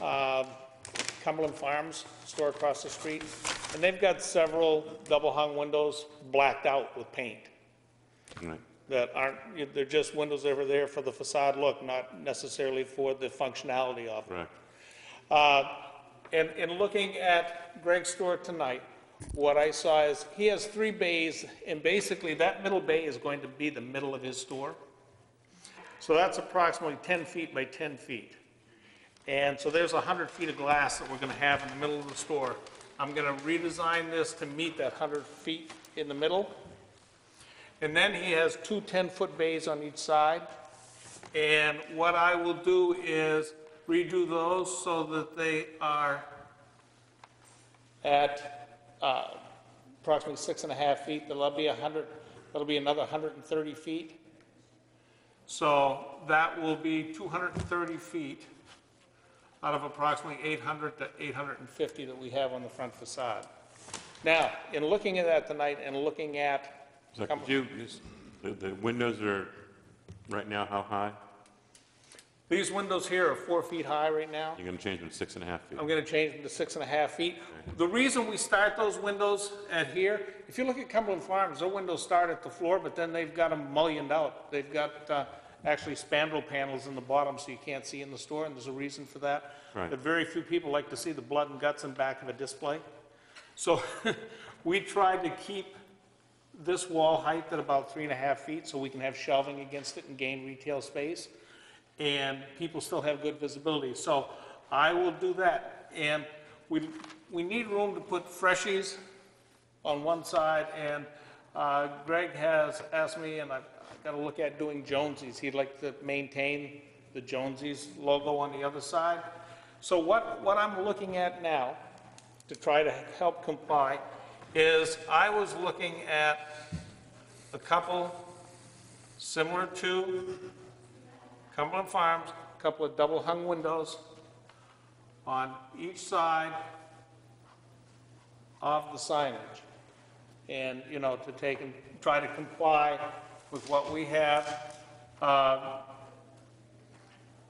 um, Cumberland Farms store across the street, and they've got several double-hung windows blacked out with paint Right. that aren't, they're just windows over there for the facade look, not necessarily for the functionality of it. Correct. Uh, In, in looking at Greg's store tonight, what I saw is, he has three bays, and basically, that middle bay is going to be the middle of his store. So that's approximately 10 feet by 10 feet. And so there's 100 feet of glass that we're going to have in the middle of the store. I'm going to redesign this to meet that 100 feet in the middle. And then he has two 10-foot bays on each side. And what I will do is redo those so that they are at uh, approximately six and a half feet. There'll be a 100, that'll be another 130 feet. So that will be 230 feet out of approximately 800 to 850 that we have on the front facade. Now, in looking at that tonight and looking at So could you, the, the windows are, right now, how high? These windows here are four feet high right now. You're gonna change them to six and a half feet? I'm gonna change them to six and a half feet. The reason we start those windows at here, if you look at Cumberland Farms, their windows start at the floor, but then they've got them mullioned out. They've got, uh, actually spandrel panels in the bottom, so you can't see in the store, and there's a reason for that. Right. That very few people like to see the blood and guts in back of a display. So, <laughs> we tried to keep this wall height at about three and a half feet, so we can have shelving against it and gain retail space, and people still have good visibility. So I will do that. And we, we need room to put freshies on one side, and uh, Greg has asked me, and I've got to look at doing Jonesies. He'd like to maintain the Jonesies logo on the other side. So what, what I'm looking at now, to try to help comply, is I was looking at a couple similar to Cumberland Farms, a couple of double-hung windows on each side of the signage. And, you know, to take and try to comply with what we have. Um,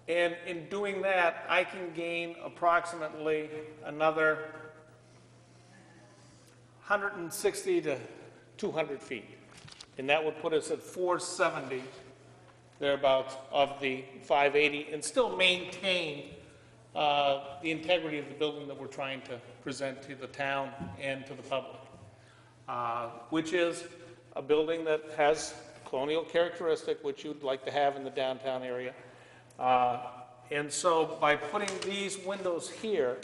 And in doing that, I can gain approximately another 160 to 200 feet. And that would put us at 470 thereabouts of the 580, and still maintain uh, the integrity of the building that we're trying to present to the town and to the public, Uh, which is a building that has colonial characteristic, which you'd like to have in the downtown area. Uh, And so by putting these windows here,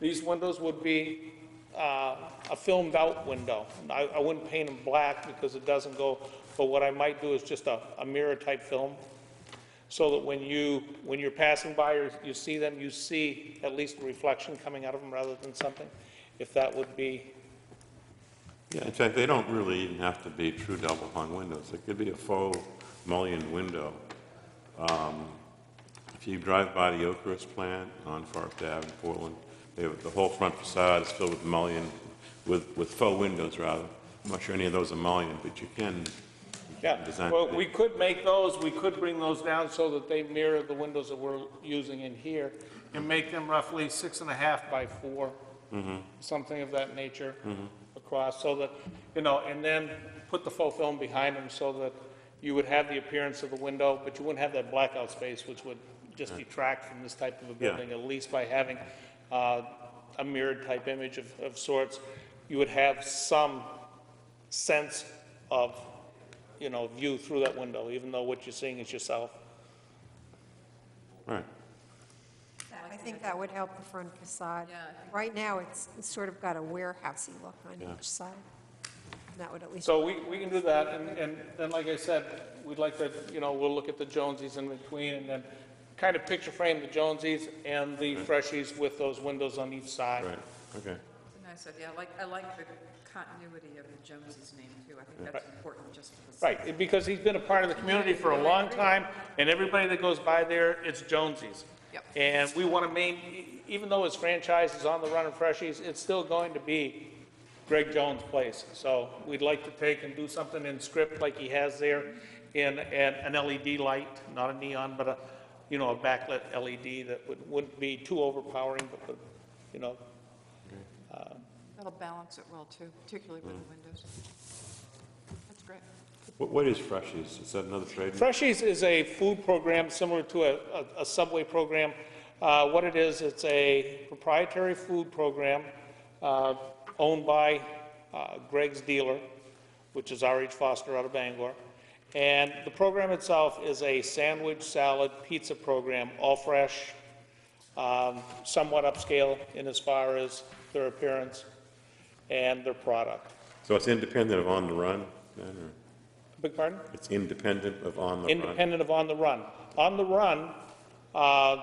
these windows would be uh, a filmed-out window. I I wouldn't paint them black because it doesn't go, but what I might do is just a a mirror-type film, so that when you, when you're passing by or you see them, you see at least a reflection coming out of them rather than something, if that would be, Yeah, in fact, they don't really even have to be true double-hung windows. It could be a faux mullioned window. Um, If you drive by the Oakhurst plant on Forest Ave in Portland, they have, the whole front facade is filled with mullion, with, with faux windows, rather. I'm not sure any of those are mullioned, but you can yeah. design. Well, we could make those, we could bring those down so that they mirror the windows that we're using in here, and make them roughly six and a half by four, something of that nature, across so that, you know, and then put the faux film behind them so that you would have the appearance of the window, but you wouldn't have that blackout space, which would just detract from this type of a Yeah. building, at least by having uh, a mirrored type image of, of sorts. You would have some sense of, you know, view through that window, even though what you're seeing is yourself. Right. I think that would help the front facade. Yeah, I think- Right now, it's it's sort of got a warehousey look on each side. That would at least, So we, we can do that, and, and then, like I said, we'd like to, you know, we'll look at the Jonesies in between, and then kind of picture frame the Jonesies and the Freshies with those windows on each side. Right, okay. It's a nice idea. I like, I like the continuity of the Joneses name, too. I think that's important just for the... Right, because he's been a part of the community for a long time, and everybody that goes by there, it's Jonesies. Yep. And we want to main, even though his franchise is on the run of Freshies, it's still going to be Greg Jones' place. So we'd like to take and do something in script like he has there in an an LED light, not a neon, but a, you know, a backlit LED that would, wouldn't be too overpowering, but, would, you know, That'll balance it well, too, particularly with the windows. That's great. What, what is Freshies? Is that another trade? Freshies is a food program similar to a, a- a Subway program. Uh, What it is, it's a proprietary food program uh, owned by uh, Greg's dealer, which is R.H. Foster out of Bangor. And the program itself is a sandwich, salad, pizza program, all fresh, um, somewhat upscale in as far as their appearance and their product. So it's independent of On the Run, then, or Beg pardon? it's independent of On the Run? independent of On the Run. On the Run uh,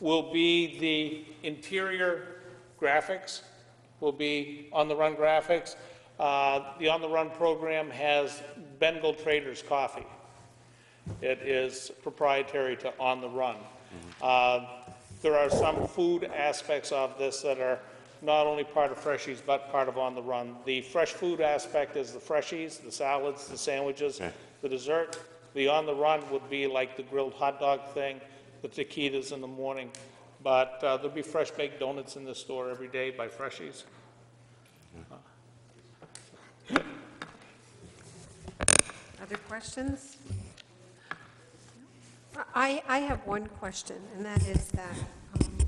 will be the interior graphics, will be On the Run graphics. Uh, The On the Run program has Bengal Traders Coffee. It is proprietary to On the Run. Uh, There are some food aspects of this that are not only part of Freshies, but part of On the Run. The fresh food aspect is the Freshies, the salads, the sandwiches, Okay. the dessert. The On the Run would be like the grilled hot dog thing, the taquitos in the morning. But uh, there'll be fresh baked donuts in the store every day by Freshies. other questions? I, I have one question, and that is that um,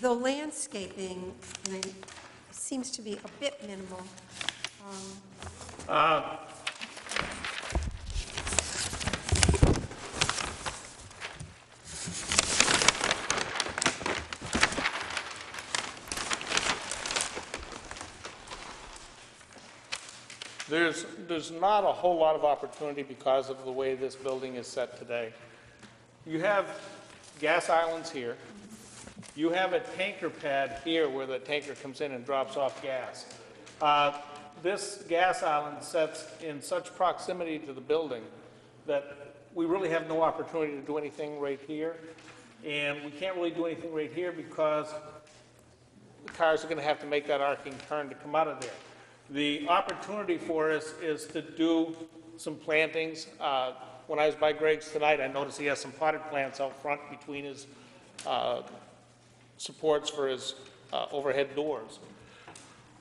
the landscaping seems to be a bit minimal. Um, There's, there's not a whole lot of opportunity because of the way this building is set today. You have gas islands here. You have a tanker pad here where the tanker comes in and drops off gas. Uh, This gas island sets in such proximity to the building that we really have no opportunity to do anything right here. And we can't really do anything right here because the cars are going to have to make that arcing turn to come out of there. The opportunity for us is to do some plantings. Uh, When I was by Greg's tonight, I noticed he has some potted plants out front between his uh, supports for his uh, overhead doors.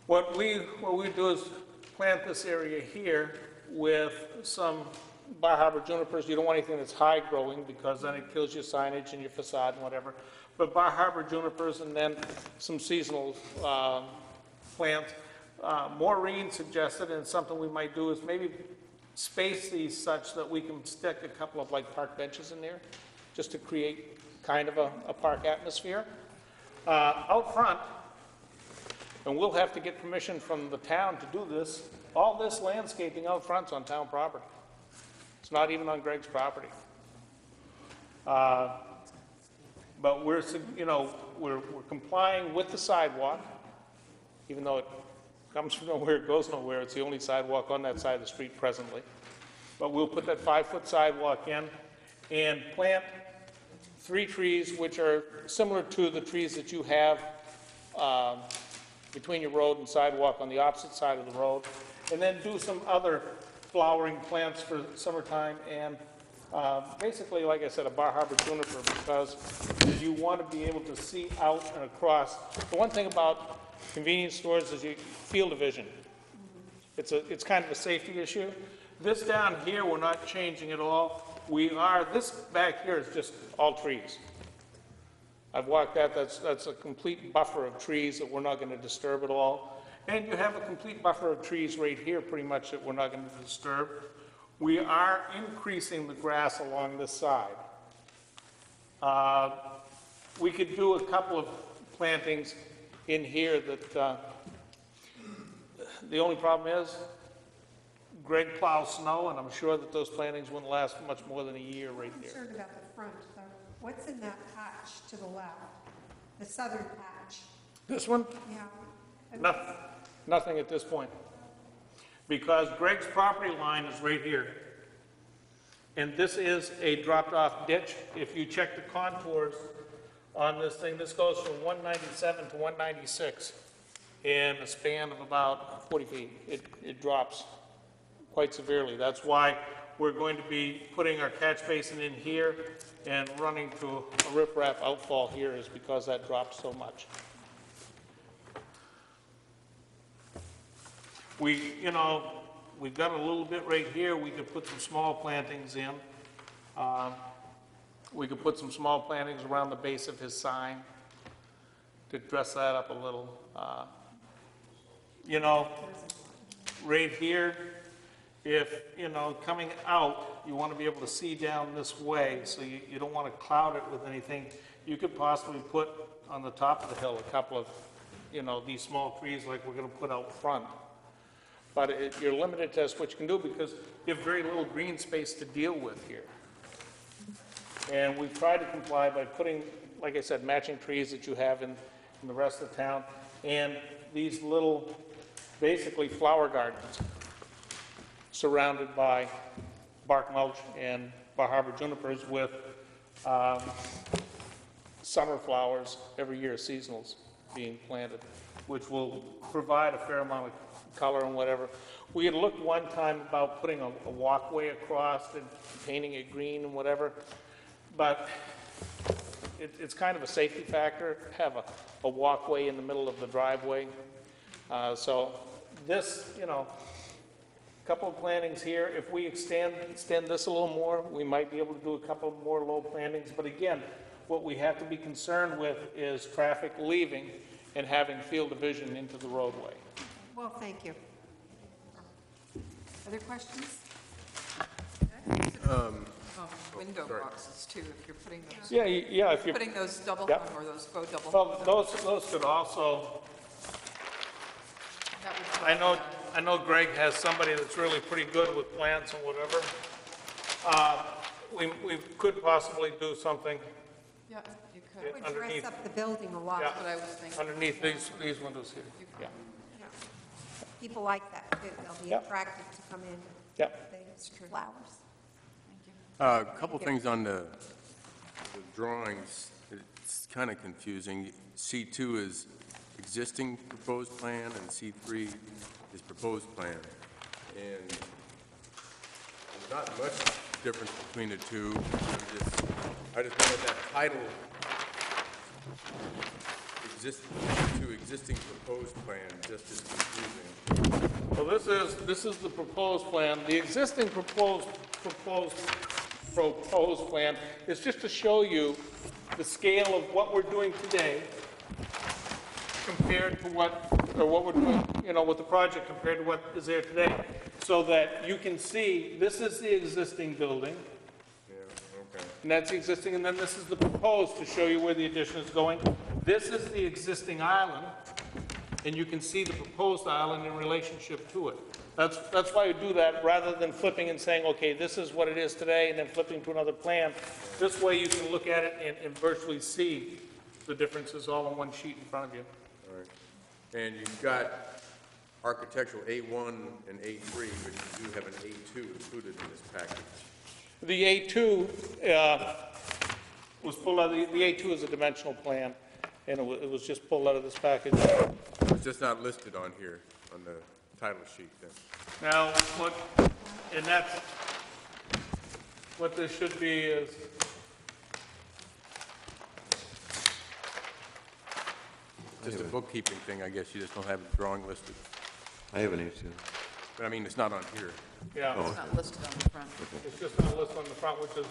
What we, what we do is plant this area here with some Bar Harbor junipers. You don't want anything that's high growing because then it kills your signage and your facade and whatever. But Bar Harbor junipers and then some seasonal um, plants. Uh, Maureen suggested, and something we might do, is maybe space these such that we can stick a couple of like park benches in there, just to create kind of a, a park atmosphere. Uh, Out front, and we'll have to get permission from the town to do this. All this landscaping out front's on town property. It's not even on Greg's property. Uh, But we're, you know, we're we're complying with the sidewalk, even though it comes from nowhere, it goes nowhere. It's the only sidewalk on that side of the street presently. But we'll put that five-foot sidewalk in and plant three trees, which are similar to the trees that you have um, between your road and sidewalk on the opposite side of the road, and then do some other flowering plants for summertime and Uh, Basically, like I said, a Bar Harbor juniper, because you want to be able to see out and across. The one thing about convenience stores is you, field of vision. It's a, it's kind of a safety issue. This down here, we're not changing at all. We are, this back here is just all trees. I've walked that, that's, that's a complete buffer of trees that we're not going to disturb at all. And you have a complete buffer of trees right here, pretty much, that we're not going to disturb. We are increasing the grass along this side. Uh, We could do a couple of plantings in here that, uh, the only problem is Greg plows snow, and I'm sure that those plantings wouldn't last much more than a year right there. Concerned about the front, though. What's in that patch to the left? The southern patch? This one, Yeah. Nothing, nothing at this point. Because Greg's property line is right here. And this is a dropped-off ditch. If you check the contours on this thing, this goes from 197 to 196 in a span of about 40 feet. It, it drops quite severely. That's why we're going to be putting our catch basin in here and running to a riprap outfall here is because that drops so much. We, you know, we've got a little bit right here, we could put some small plantings in. Um, We could put some small plantings around the base of his sign to dress that up a little. Uh, You know, right here, if, you know, coming out, you want to be able to see down this way, so you, you don't want to cloud it with anything. You could possibly put on the top of the hill a couple of, you know, these small trees like we're going to put out front. But it, you're limited to what you can do because you have very little green space to deal with here. And we try to comply by putting, like I said, matching trees that you have in, in the rest of the town, and these little, basically flower gardens surrounded by bark mulch and Bar Harbor junipers with, um, summer flowers every year, seasonals being planted, which will provide a fair amount of color and whatever. We had looked one time about putting a, a walkway across and painting it green and whatever, but it, it's kind of a safety factor, to have a, a walkway in the middle of the driveway. Uh, so this, you know, couple of plantings here. If we extend, extend this a little more, we might be able to do a couple more low plantings. But again, what we have to be concerned with is traffic leaving and having field of vision into the roadway. Well, thank you. Other questions? Um, oh, oh, Window boxes too, if you're putting those, Yeah, y- yeah, if you're, putting those double Yep. hung or those faux double. well, hung, those, those could also, that would I know, help, I know Greg has somebody that's really pretty good with plants and whatever. Uh, We, we could possibly do something Yeah, you could, Yeah. Would dress Underneath. up the building a lot. Yeah. that's what I was thinking. underneath these, these windows here. Yeah, Yeah. People like that, too. They'll be Yep. attracted to come in yeah. with things, flowers. Thank you. Uh, A couple things on the the drawings, it's kind of confusing. C2 is existing proposed plan, and C3 is proposed plan. And there's not much difference between the two. I'm just- I just wanted that title, exist, to existing proposed plan, just as confusing. Well, this is, this is the proposed plan. The existing proposed, proposed, proposed plan is just to show you the scale of what we're doing today compared to what, or what we're you know, with the project compared to what is there today. So that you can see, this is the existing building, okay. and that's the existing, and then this is the proposed to show you where the addition is going. This is the existing island, and you can see the proposed island in relationship to it. That's, that's why you do that, rather than flipping and saying, okay, this is what it is today, and then flipping to another plan. This way you can look at it and, and virtually see the differences all on one sheet in front of you. All right. And you've got architectural A1 and A3, but you do have an A2 included in this package. The A2 uh, was pulled out, the the A2 is a dimensional plan, and it wa- it was just pulled out of this package. It's just not listed on here, on the title sheet then. Now, what, and that's, What this should be is, Just a bookkeeping thing, I guess, you just don't have the drawing listed. I have an issue. But I mean, it's not on here. yeah, It's not listed on the front. it's just on the list on the front, which is,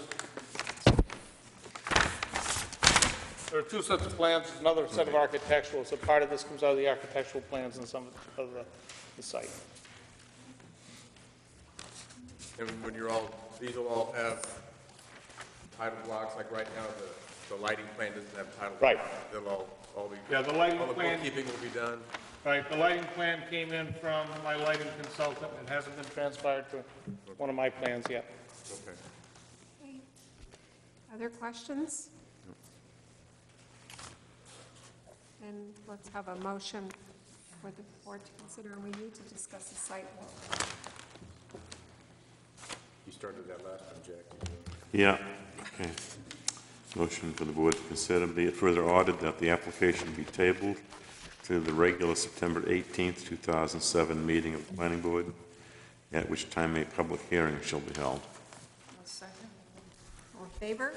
there are two sets of plans, There's another set of architectural, so part of this comes out of the architectural plans and some of the, the site. And when you're all, these will all have title blocks, like right now, the, the lighting plan doesn't have title. Right. blocks. They'll all, all be. Yeah, the lighting All the plan- bookkeeping will be done. Right, the lighting plan came in from my lighting consultant and hasn't been transpired to one of my plans yet. Okay. Other questions? Then let's have a motion for the board to consider, and we need to discuss the site walk. You started that last one, Jack. Yeah, okay. Motion for the board to consider, be it further ordered that the application be tabled to the regular September 18th, 2007 meeting of the planning board, at which time a public hearing shall be held. Second. All in favor?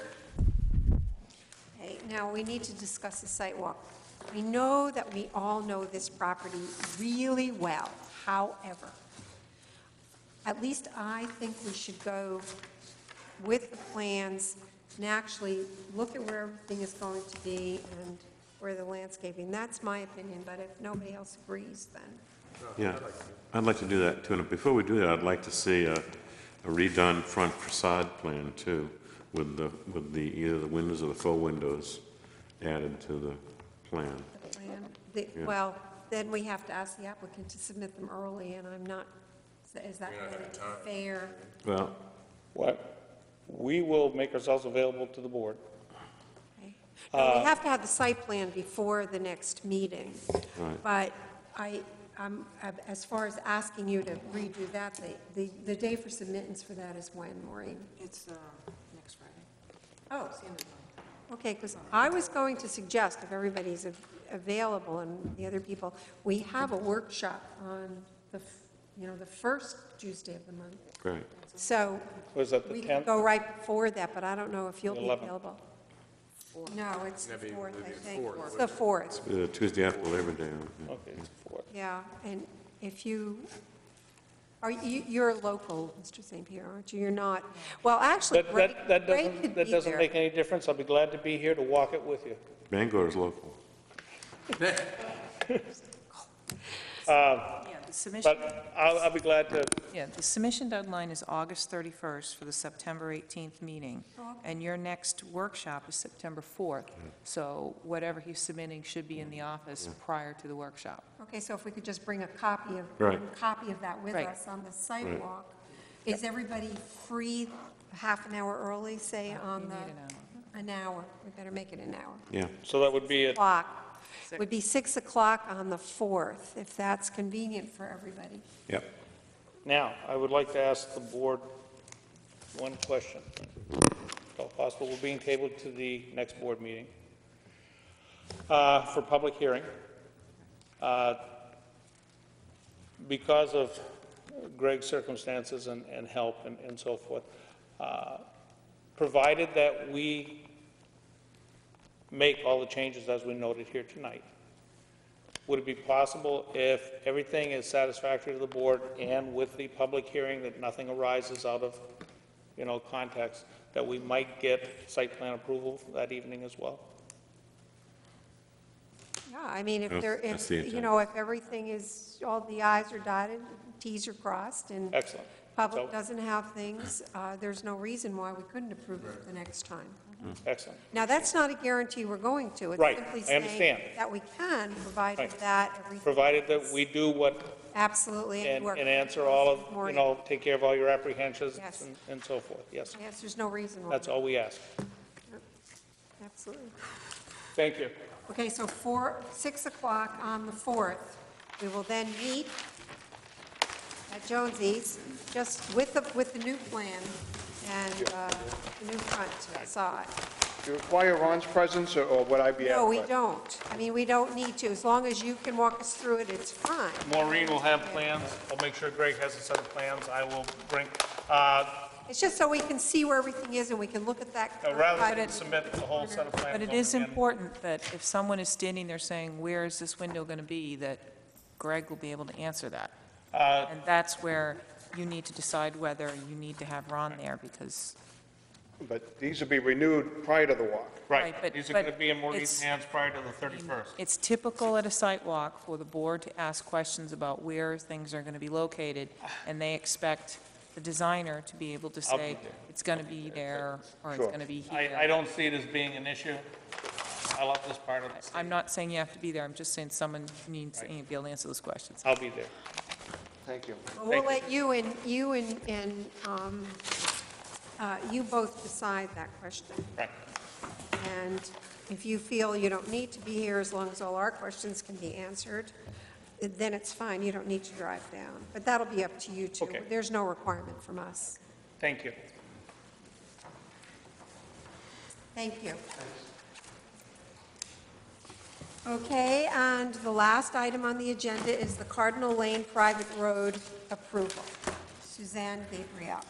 Okay, now we need to discuss the site walk. We know that we all know this property really well. However, at least I think we should go with the plans and actually look at where everything is going to be and where the landscaping, that's my opinion, but if nobody else agrees, then, Yeah, I'd like to do that too, and before we do that, I'd like to see a a redone front facade plan too, with the, with the, either the windows or the faux windows added to the plan. the plan, the- Yeah. well, then we have to ask the applicant to submit them early, and I'm not, is that fair? Well, What, we will make ourselves available to the board. Okay. Well, We have to have the site plan before the next meeting. Right. But I, I'm, as far as asking you to redo that, the, the, the day for submittance for that is when, Maureen? It's, uh, next Friday. Oh, It's the end of the month. okay, because I was going to suggest, if everybody's av- available and the other people, we have a workshop on the, f- you know, the first Tuesday of the month. great. So Was that the we can 10th? go right before that, but I don't know if you'll be 11th. available. No, it's the That'd fourth, I that'd the think. fourth. It's the fourth. Uh, Tuesday after Labor Day. yeah. Okay, it's the fourth. Yeah, and if you, are you, you're local, Mr. St. Pierre, aren't you? You're not, well, actually, That, Greg that, that Greg doesn't, could that be doesn't there. make any difference. I'll be glad to be here to walk it with you. Bangor is local. Yeah, <laughs> the submission, But I'll, I'll be glad to, yeah, the submission deadline is August 31st for the September 18th meeting. And your next workshop is September 4th. So whatever he's submitting should be in the office prior to the workshop. Okay, so if we could just bring a copy of, Right. one copy of that with Right. us on the sidewalk. Is everybody free half an hour early, say, uh, on the? need an An hour, we better make it an hour. Yeah, so that would be at, Clock, would be 6 o'clock on the 4th, if that's convenient for everybody. yep. now, I would like to ask the board one question. If all possible, we're being tabled to the next board meeting uh, for public hearing. Uh, Because of Greg's circumstances and, and help and, and so forth, uh, provided that we make all the changes as we noted here tonight, would it be possible if everything is satisfactory to the board and with the public hearing, that nothing arises out of, you know, context, that we might get site plan approval that evening as well? Yeah, I mean, if That's- there, that's if, the you intent. know, if everything is, all the i's are dotted, t's are crossed, and Excellent. public So- doesn't have things, uh, there's no reason why we couldn't approve it the next time. Mm-hmm. Excellent. Now, that's not a guarantee we're going to. It's Right, simply I saying understand. That we can, provided Right. that everything. Provided that we do what, Absolutely. and, work and answer all of, you Maureen. know, take care of all your apprehensions Yes. and, and so forth, yes. Yes, there's no reason why. That's all we ask. Absolutely. Thank you. Okay, so four, 6 o'clock on the 4th, we will then meet at Jonesy's, just with the, with the new plan and uh, the new front facade. Do you require Ron's presence, or- or would I be adequate? No, we don't. I mean, we don't need to. As long as you can walk us through it, it's fine. Maureen will have plans. I'll make sure Greg has a set of plans. I will bring, uh, It's just so we can see where everything is and we can look at that. uh, Rather private- than submit the whole set of plans. But it is over again, important that if someone is standing there saying, where is this window going to be, that Greg will be able to answer that. uh, And that's where you need to decide whether you need to have Ron there, because, But these will be renewed prior to the walk. Right, Right, but- these are going to be in Maureen's it's- hands prior to the 31st. it's typical at a site walk for the board to ask questions about where things are going to be located, and they expect the designer to be able to I'll be say, there. it's going to be there, or it's Sure. going to be here. I, I don't see it as being an issue. I love this part of the state. I'm not saying you have to be there, I'm just saying someone needs to be able to answer those questions. I'll be there. Thank you. Well, We'll let you and, you and, and, um, uh, you both decide that question. Right. And if you feel you don't need to be here as long as all our questions can be answered, then it's fine, you don't need to drive down. But that'll be up to you two. Okay. There's no requirement from us. Thank you. Thank you. Okay, and the last item on the agenda is the Cardinal Lane Private Road approval. Suzanne Gabriel.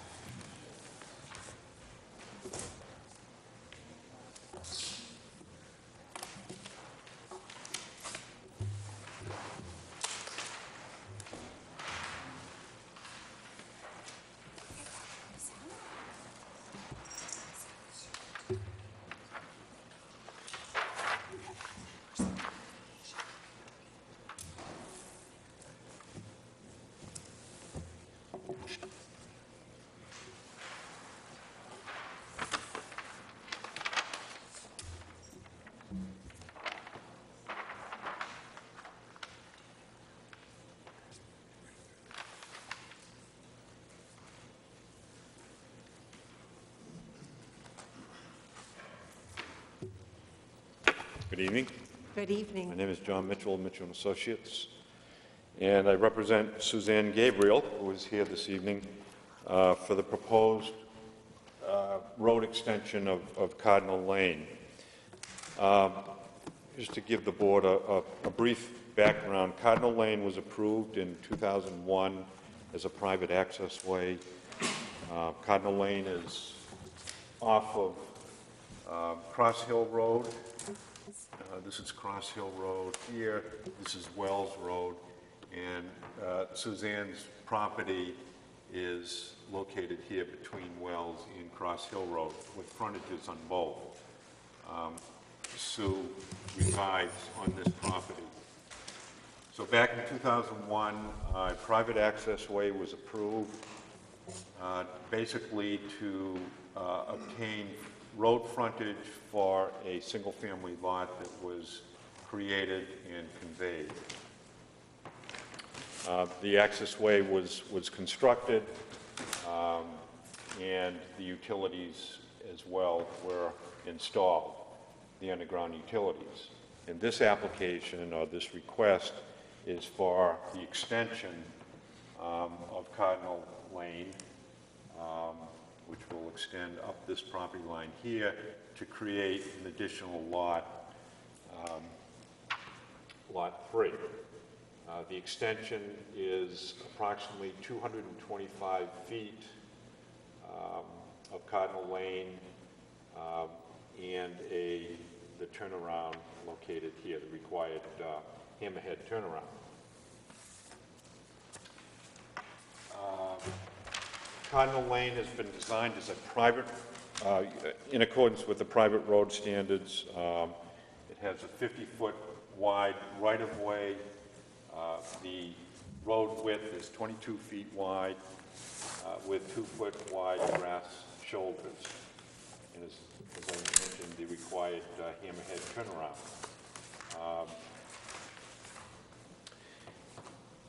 Good evening. Good evening. My name is John Mitchell, Mitchell and Associates, and I represent Suzanne Gabriel, who is here this evening, uh, for the proposed uh, road extension of of Cardinal Lane. Um, Just to give the board a a- a brief background, Cardinal Lane was approved in 2001 as a private access way. Uh, Cardinal Lane is off of uh, Cross Hill Road, uh, This is Cross Hill Road here, this is Wells Road, and uh, Suzanne's property is located here between Wells and Cross Hill Road, with frontages on both. Um, Sue resides on this property. So back in 2001, a private access way was approved, uh, basically to uh, obtain road frontage for a single-family lot that was created and conveyed. Uh, The access way was, was constructed, um, and the utilities as well were installed, the underground utilities. And this application, or this request, is for the extension um, of Cardinal Lane, um, which will extend up this property line here to create an additional lot, um, Lot 3. Uh, The extension is approximately 225 feet um, of Cardinal Lane um, and a, the turnaround located here, the required uh, hammerhead turnaround. Cardinal Lane has been designed as a private, uh, in accordance with the private road standards. Um, It has a 50-foot wide right-of-way. Uh, The road width is 22 feet wide uh, with two-foot wide grass shoulders. And as as I mentioned, the required uh, hammerhead turnaround. Um,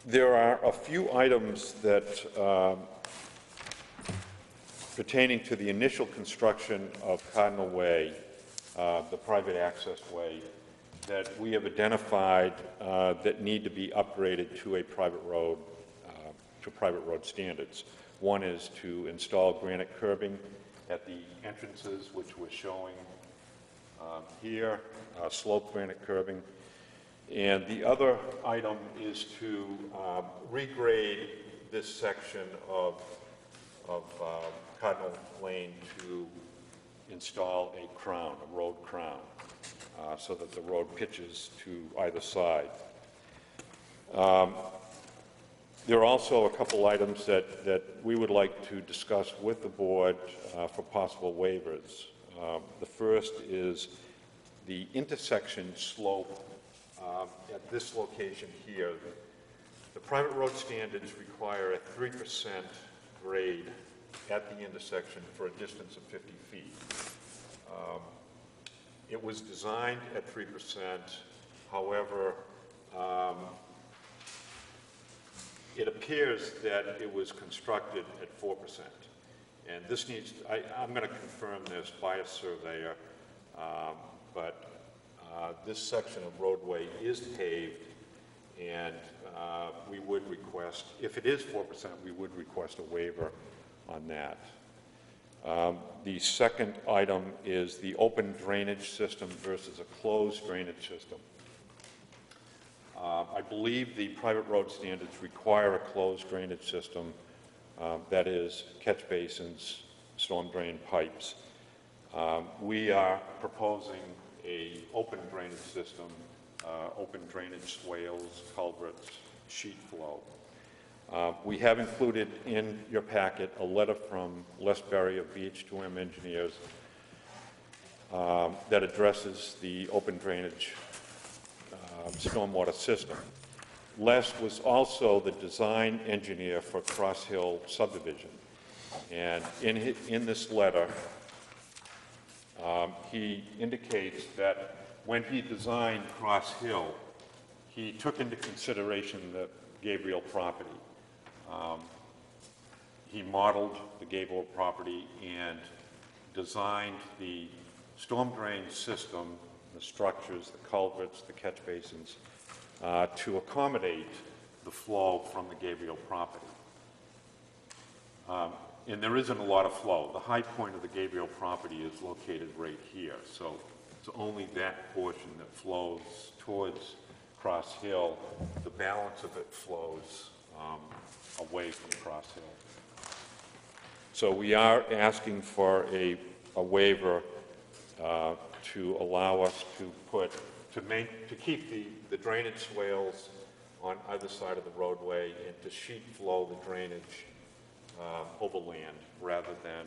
There are a few items that um, pertaining to the initial construction of Cardinal Way, uh, the private access way, that we have identified uh, that need to be upgraded to a private road, uh, to private road standards. One is to install granite curbing at the entrances, which we're showing um, here, uh, slope granite curbing. And the other item is to um, regrade this section of of uh, Cardinal Lane to install a crown, a road crown, uh, so that the road pitches to either side. Um, There are also a couple items that, that we would like to discuss with the board uh, for possible waivers. Um, The first is the intersection slope um, at this location here. The private road standards require a 3% grade at the intersection for a distance of 50 feet. Um, It was designed at 3%, however, um, it appears that it was constructed at 4%. And this needs, I, I'm going to confirm this by a surveyor, um, but uh, this section of roadway is paved, and uh, we would request, if it is 4%, we would request a waiver on that. Um, The second item is the open drainage system versus a closed drainage system. Uh, I believe the private road standards require a closed drainage system, uh, that is, catch basins, storm drain pipes. Um, We are proposing a open drainage system, uh, open drainage swales, culverts, sheet flow. Uh, We have included in your packet a letter from Les Berry of BH2M Engineers um, that addresses the open drainage um, stormwater system. Les was also the design engineer for Cross Hill subdivision. And in, in this letter, um, he indicates that when he designed Cross Hill, he took into consideration the Gabriel property. Um, He modeled the Gabriel property and designed the storm drain system, the structures, the culverts, the catch basins, uh, to accommodate the flow from the Gabriel property. Um, And there isn't a lot of flow. The high point of the Gabriel property is located right here, so it's only that portion that flows towards Cross Hill. The balance of it flows um, away from Cross Hill. So we are asking for a, a waiver uh, to allow us to put, to make, to keep the, the drainage swales on either side of the roadway and to sheet flow the drainage uh, overland rather than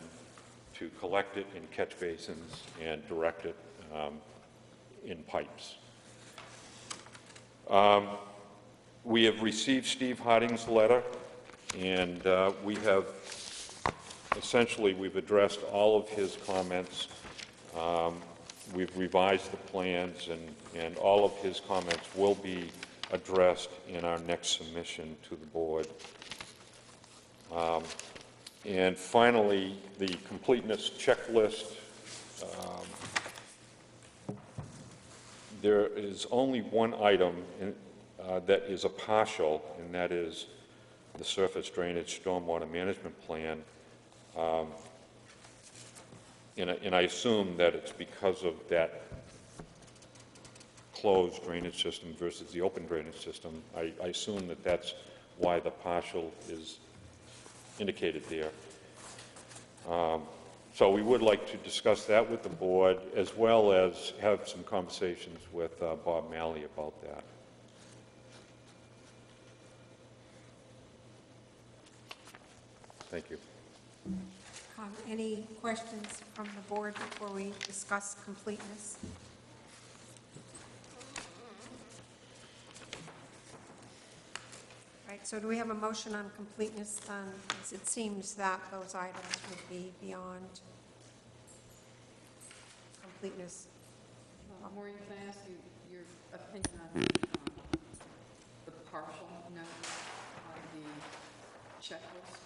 to collect it in catch basins and direct it um, in pipes. Um, We have received Steve Harding's letter, and uh, we have, essentially, we've addressed all of his comments. Um, We've revised the plans, and, and all of his comments will be addressed in our next submission to the board. Um, And finally, the completeness checklist. um, There is only one item in- uh, that is a partial, and that is the surface drainage stormwater management plan. Um, And I- and I assume that it's because of that closed drainage system versus the open drainage system. I I assume that that's why the partial is indicated there. Um, So we would like to discuss that with the board, as well as have some conversations with uh, Bob Malley about that. Thank you. Um, Any questions from the board before we discuss completeness? Right, so do we have a motion on completeness then? Because it seems that those items would be beyond completeness. Uh, Maureen, can I ask you your opinion on um, the partial note on the checklist?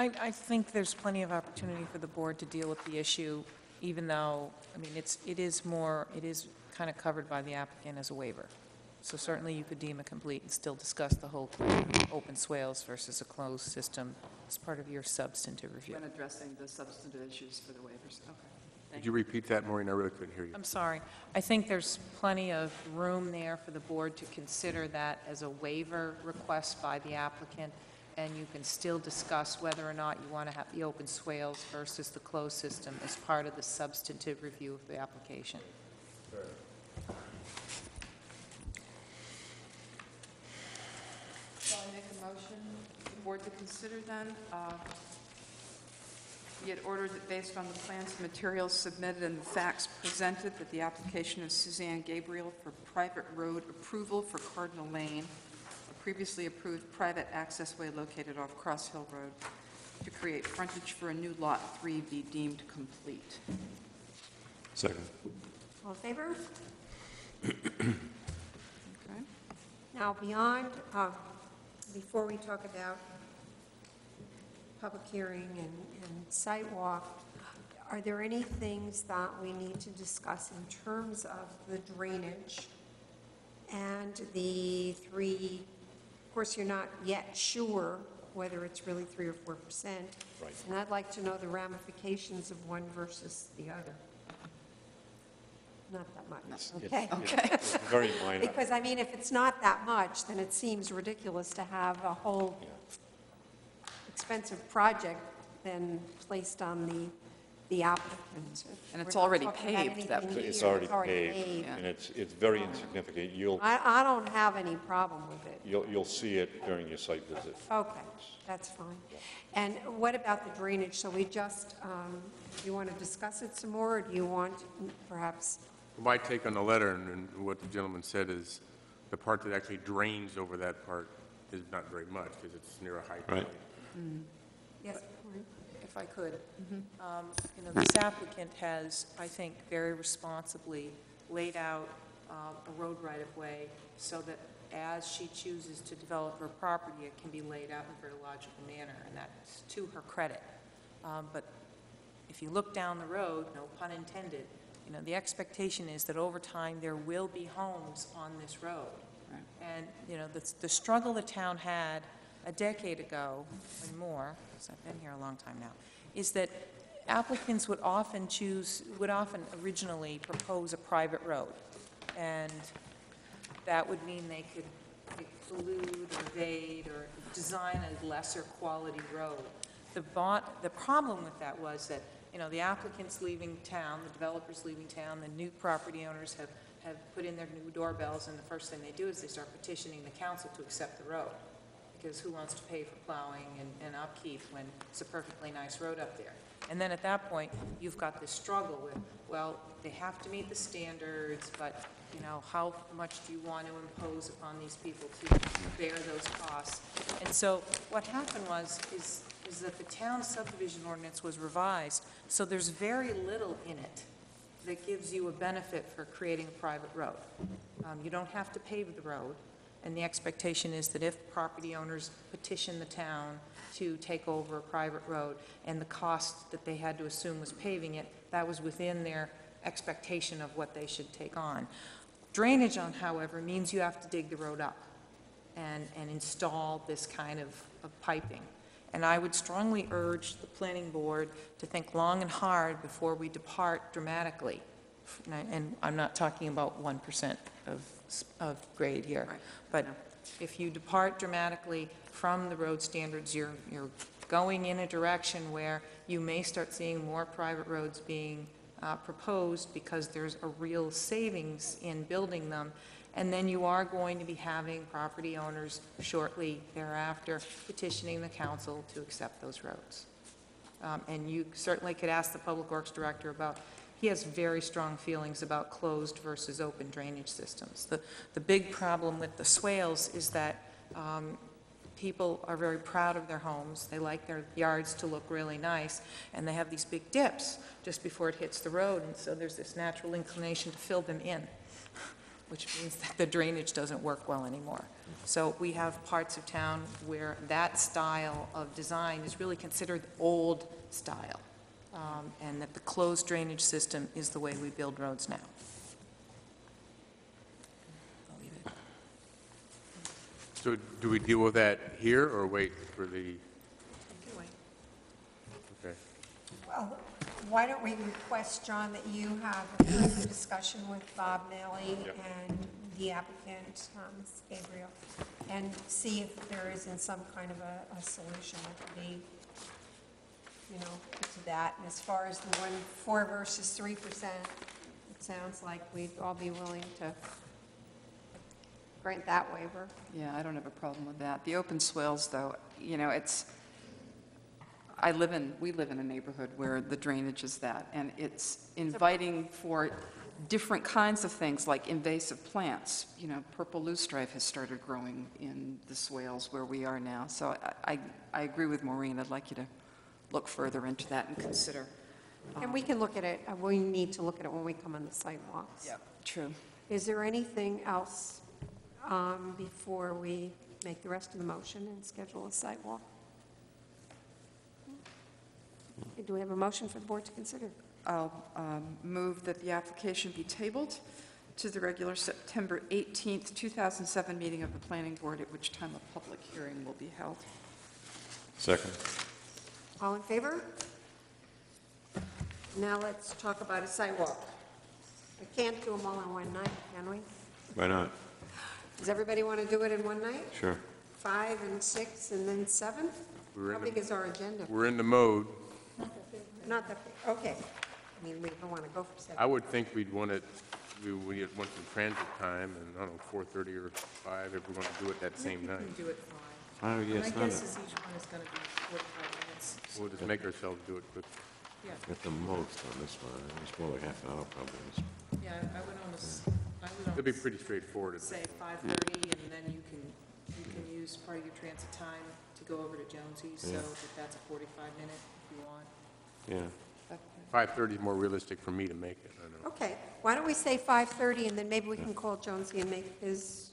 I, I think there's plenty of opportunity for the board to deal with the issue, even though, I mean, it's, it is more, it is kind of covered by the applicant as a waiver. So certainly you could deem it complete and still discuss the whole open swales versus a closed system as part of your substantive review. When addressing the substantive issues for the waivers, okay. Could you repeat that, Maureen? I really couldn't hear you. I'm sorry. I think there's plenty of room there for the board to consider that as a waiver request by the applicant, and you can still discuss whether or not you want to have the open swales versus the closed system as part of the substantive review of the application. So I make a motion, the board to consider then, uh, be it ordered that based on the plans and materials submitted and the facts presented, that the application of Suzanne Gabriel for private road approval for Cardinal Lane, previously approved private access way located off Cross Hill Road, to create frontage for a new Lot 3 be deemed complete. Second. All in favor? Okay? Now, beyond, uh, before we talk about public hearing and and site walk, are there any things that we need to discuss in terms of the drainage and the three, of course, you're not yet sure whether it's really 3 or 4 percent. Right. And I'd like to know the ramifications of one versus the other. Not that much, okay? Okay. Very minor. Because, I mean, if it's not that much, then it seems ridiculous to have a whole expensive project then placed on the, the applicant. And it's already paved, that anything It's new, already paved, and it's, it's very insignificant. You'll, I, I don't have any problem with it. you'll, you'll see it during your site visit. Okay, that's fine. And what about the drainage? So we just, um, do you want to discuss it some more, or do you want perhaps, My take on the letter and and what the gentleman said is, the part that actually drains over that part is not very much, because it's near a high Right. point. yes, Maureen? If I could. Um, You know, this applicant has, I think, very responsibly laid out uh, a road right-of-way so that as she chooses to develop her property, it can be laid out in a very logical manner, and that's to her credit. Um, But if you look down the road, no pun intended, you know, the expectation is that over time, there will be homes on this road. And, you know, the, the struggle the town had a decade ago and more, because I've been here a long time now, is that applicants would often choose, would often originally propose a private road. And that would mean they could exclude or evade or design a lesser quality road. The bon, the problem with that was that, you know, the applicant's leaving town, the developer's leaving town, the new property owners have, have put in their new doorbells, and the first thing they do is they start petitioning the council to accept the road. Because who wants to pay for plowing and, and upkeep when it's a perfectly nice road up there? And then at that point, you've got this struggle with, well, they have to meet the standards, but, you know, how much do you want to impose upon these people to bear those costs? And so what happened was, is, is that the town subdivision ordinance was revised, so there's very little in it that gives you a benefit for creating a private road. Um, You don't have to pave the road, and the expectation is that if property owners petition the town to take over a private road, and the cost that they had to assume was paving it, that was within their expectation of what they should take on. Drainage on, however, means you have to dig the road up and, and install this kind of, of piping. And I would strongly urge the planning board to think long and hard before we depart dramatically. And I- And I'm not talking about 1% of, s- of grade here. But if you depart dramatically from the road standards, you're, you're going in a direction where you may start seeing more private roads being uh, proposed because there's a real savings in building them. And then you are going to be having property owners shortly thereafter petitioning the council to accept those roads. Um, And you certainly could ask the Public Works Director about, he has very strong feelings about closed versus open drainage systems. The, the big problem with the swales is that um, people are very proud of their homes, they like their yards to look really nice, and they have these big dips just before it hits the road, and so there's this natural inclination to fill them in, which means that the drainage doesn't work well anymore. So we have parts of town where that style of design is really considered old style, um, and that the closed drainage system is the way we build roads now. I'll leave it. So do we deal with that here, or wait for the, okay? Well, why don't we request, John, that you have a further discussion with Bob Malley and the applicant, um, Gabriel, and see if there isn't some kind of a, a solution that could be, you know, to that. And as far as the one, four versus three percent, it sounds like we'd all be willing to grant that waiver. Yeah, I don't have a problem with that. The open swales, though, you know, it's, I live in, we live in a neighborhood where the drainage is that, and it's inviting for different kinds of things, like invasive plants. You know, purple loosestrife has started growing in the swales where we are now. So I, I, I agree with Maureen. I'd like you to look further into that and consider. And we can look at it, uh, we need to look at it when we come on the site walks. True. Is there anything else um, before we make the rest of the motion and schedule a site walk? Okay, Do we have a motion for the board to consider? I'll um, move that the application be tabled to the regular September 18th, 2007 meeting of the planning board, at which time a public hearing will be held. Second. All in favor? Now let's talk about a site walk. We can't do them all in one night, can we? Why not? Does everybody want to do it in one night? Sure. Five and six and then seven? We're How in the- big is our agenda? We're in the mode. Not that big, okay. I mean, we don't want to go for seven. I would think we'd want it, we would want some transit time, and I don't know, 4:30 or 5, if we want to do it that same You night. can do it Oh, fine. My yes, not guess is each one is going to be 45 minutes. We'll just make ourselves do it quick. Yeah, at the most on this one. It's more like half an hour probably. yeah, I I would almost, I would It'll be almost pretty straightforward. at say 5:30, and then you can, you can use part of your transit time to go over to Jonesy's, so Yeah. that that's a 45 minute if you want. Yeah. 5:30 is more realistic for me to make it, I know. Okay, why don't we say 5:30, and then maybe we can call Jonesy and make his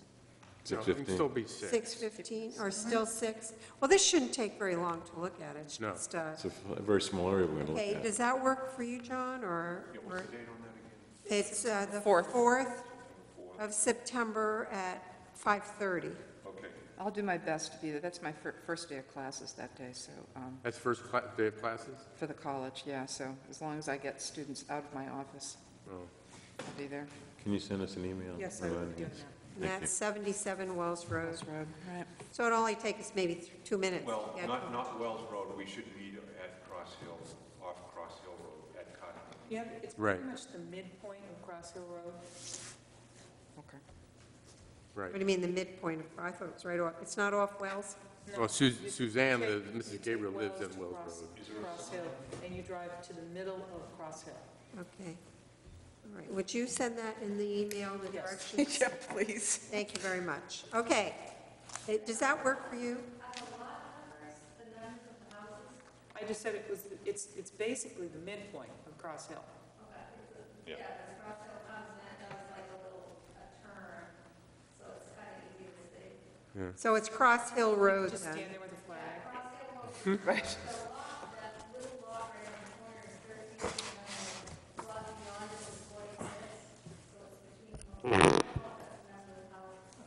No, Six It can still be 6. 6:15, or still 6? Well, this shouldn't take very long to look at, it's No. just, uh, It's a f- a very small area we're going to look okay, at. does that work for you, John, or? or- It's uh, the Fourth. 4th of September at 5:30. Okay. I'll do my best to be there. That's my fir- first day of classes that day, so, um, That's first cla- day of classes? for the college, yeah, so as long as I get students out of my office, Oh. I'll be there. Can you send us an email? Yes, I will be doing that. And Thank that's 77 Wells Road. Wells Road, right. So it'll only take us maybe th- two minutes. to Well, get- not, not Wells Road, we should be at Cross Hill, off Cross Hill Road at Cotton. Yeah, it's Right. pretty much the midpoint of Cross Hill Road. Okay. Right. What Right. do you mean, the midpoint? of- I thought it was right off, it's not off Wells? No, Well, Su- you Suzanne, take- lives- you Mrs. take Gabriel lives to in Wells Cross- Road. Cross Hill, and you drive to the middle of Cross Hill. Okay. All right, would you send that in the email, the Yes. directions? <laughs> Yeah, please. Thank you very much. Okay. Eh, Does that work for you? I just said it was, it's, it's basically the midpoint of Cross Hill. Yeah. So it's Cross Hill Road Just then? stand there with a flag. <laughs> Right. Okay,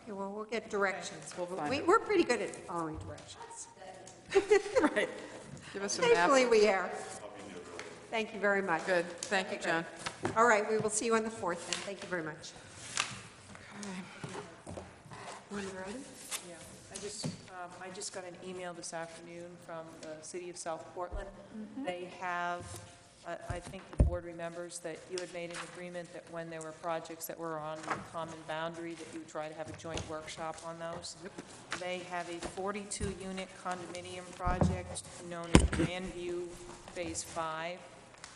well, we'll get directions. We'll- find we- it. We're pretty good at following directions. <laughs> Right. Give us a map. Thankfully, we are. Thank you very much. Good, thank you, John. All right, we will see you on the 4th then. Thank you very much. One more item? Yeah, I just, um, I just got an email this afternoon from the city of South Portland. They have, I, I think the board remembers that you had made an agreement that when there were projects that were on the common boundary, that you would try to have a joint workshop on those. They have a 42-unit condominium project known as Grandview Phase 5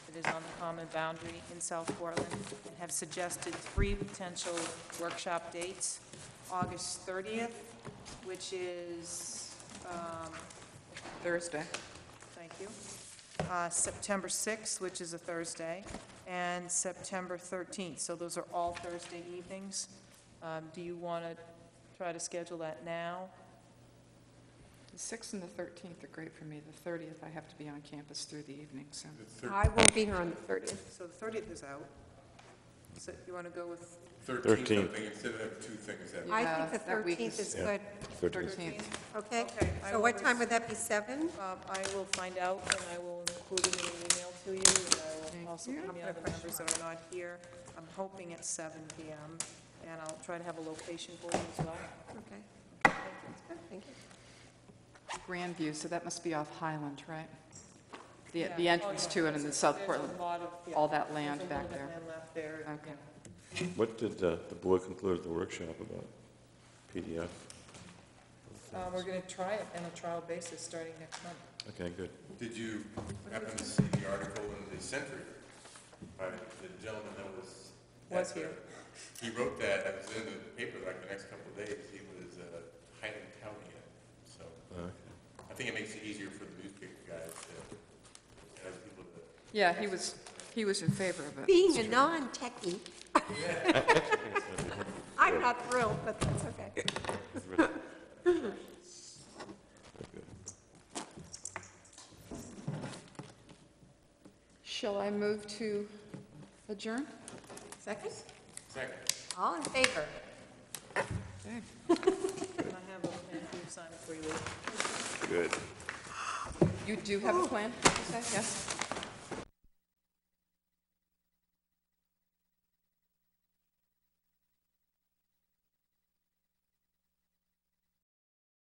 that is on the common boundary in South Portland, and have suggested three potential workshop dates. August 30th, which is, um, Thursday. thank you, uh, September 6th, which is a Thursday, and September 13th. So those are all Thursday evenings. Um, Do you want to try to schedule that now? The 6th and the 13th are great for me. The 30th, I have to be on campus through the evening, so. I won't be here on the 30th. So the 30th is out. So you want to go with 13th. something instead of two things that I Yeah, think the that week 13th is Yeah. good. 13th. 13th. Okay? Okay, I So will what time would that be, 7? Um, I will find out, and I will include it in an email to you, and I will also you. email the members that are not here. I'm hoping at seven PM. and I'll try to have a location for you as well. Okay. That's good, thank you. Grandview, so that must be off Highland, right? The, Yeah. the entrance Oh, to it in the South There's Portland, a lot of- yeah, all that land a back little bit there. land left there. Okay. What did uh, the board conclude at the workshop about PDF? Uh, We're going to try it on a trial basis starting next month. Okay, good. Did you happen to see the article in the Century by the gentleman that was? Was here. He wrote that, that was in the paper like the next couple of days. He was uh, Highland County it. So Okay. I think it makes it easier for the newspaper guys to, as people to. Yeah, he was, he was in favor of it. Being a non-techie, <laughs> I'm not thrilled, but that's okay. <laughs> Shall I move to adjourn? Second? Second. All in favor? I have a pen for you to sign before you leave? Good. You do have a plan, you say, yes?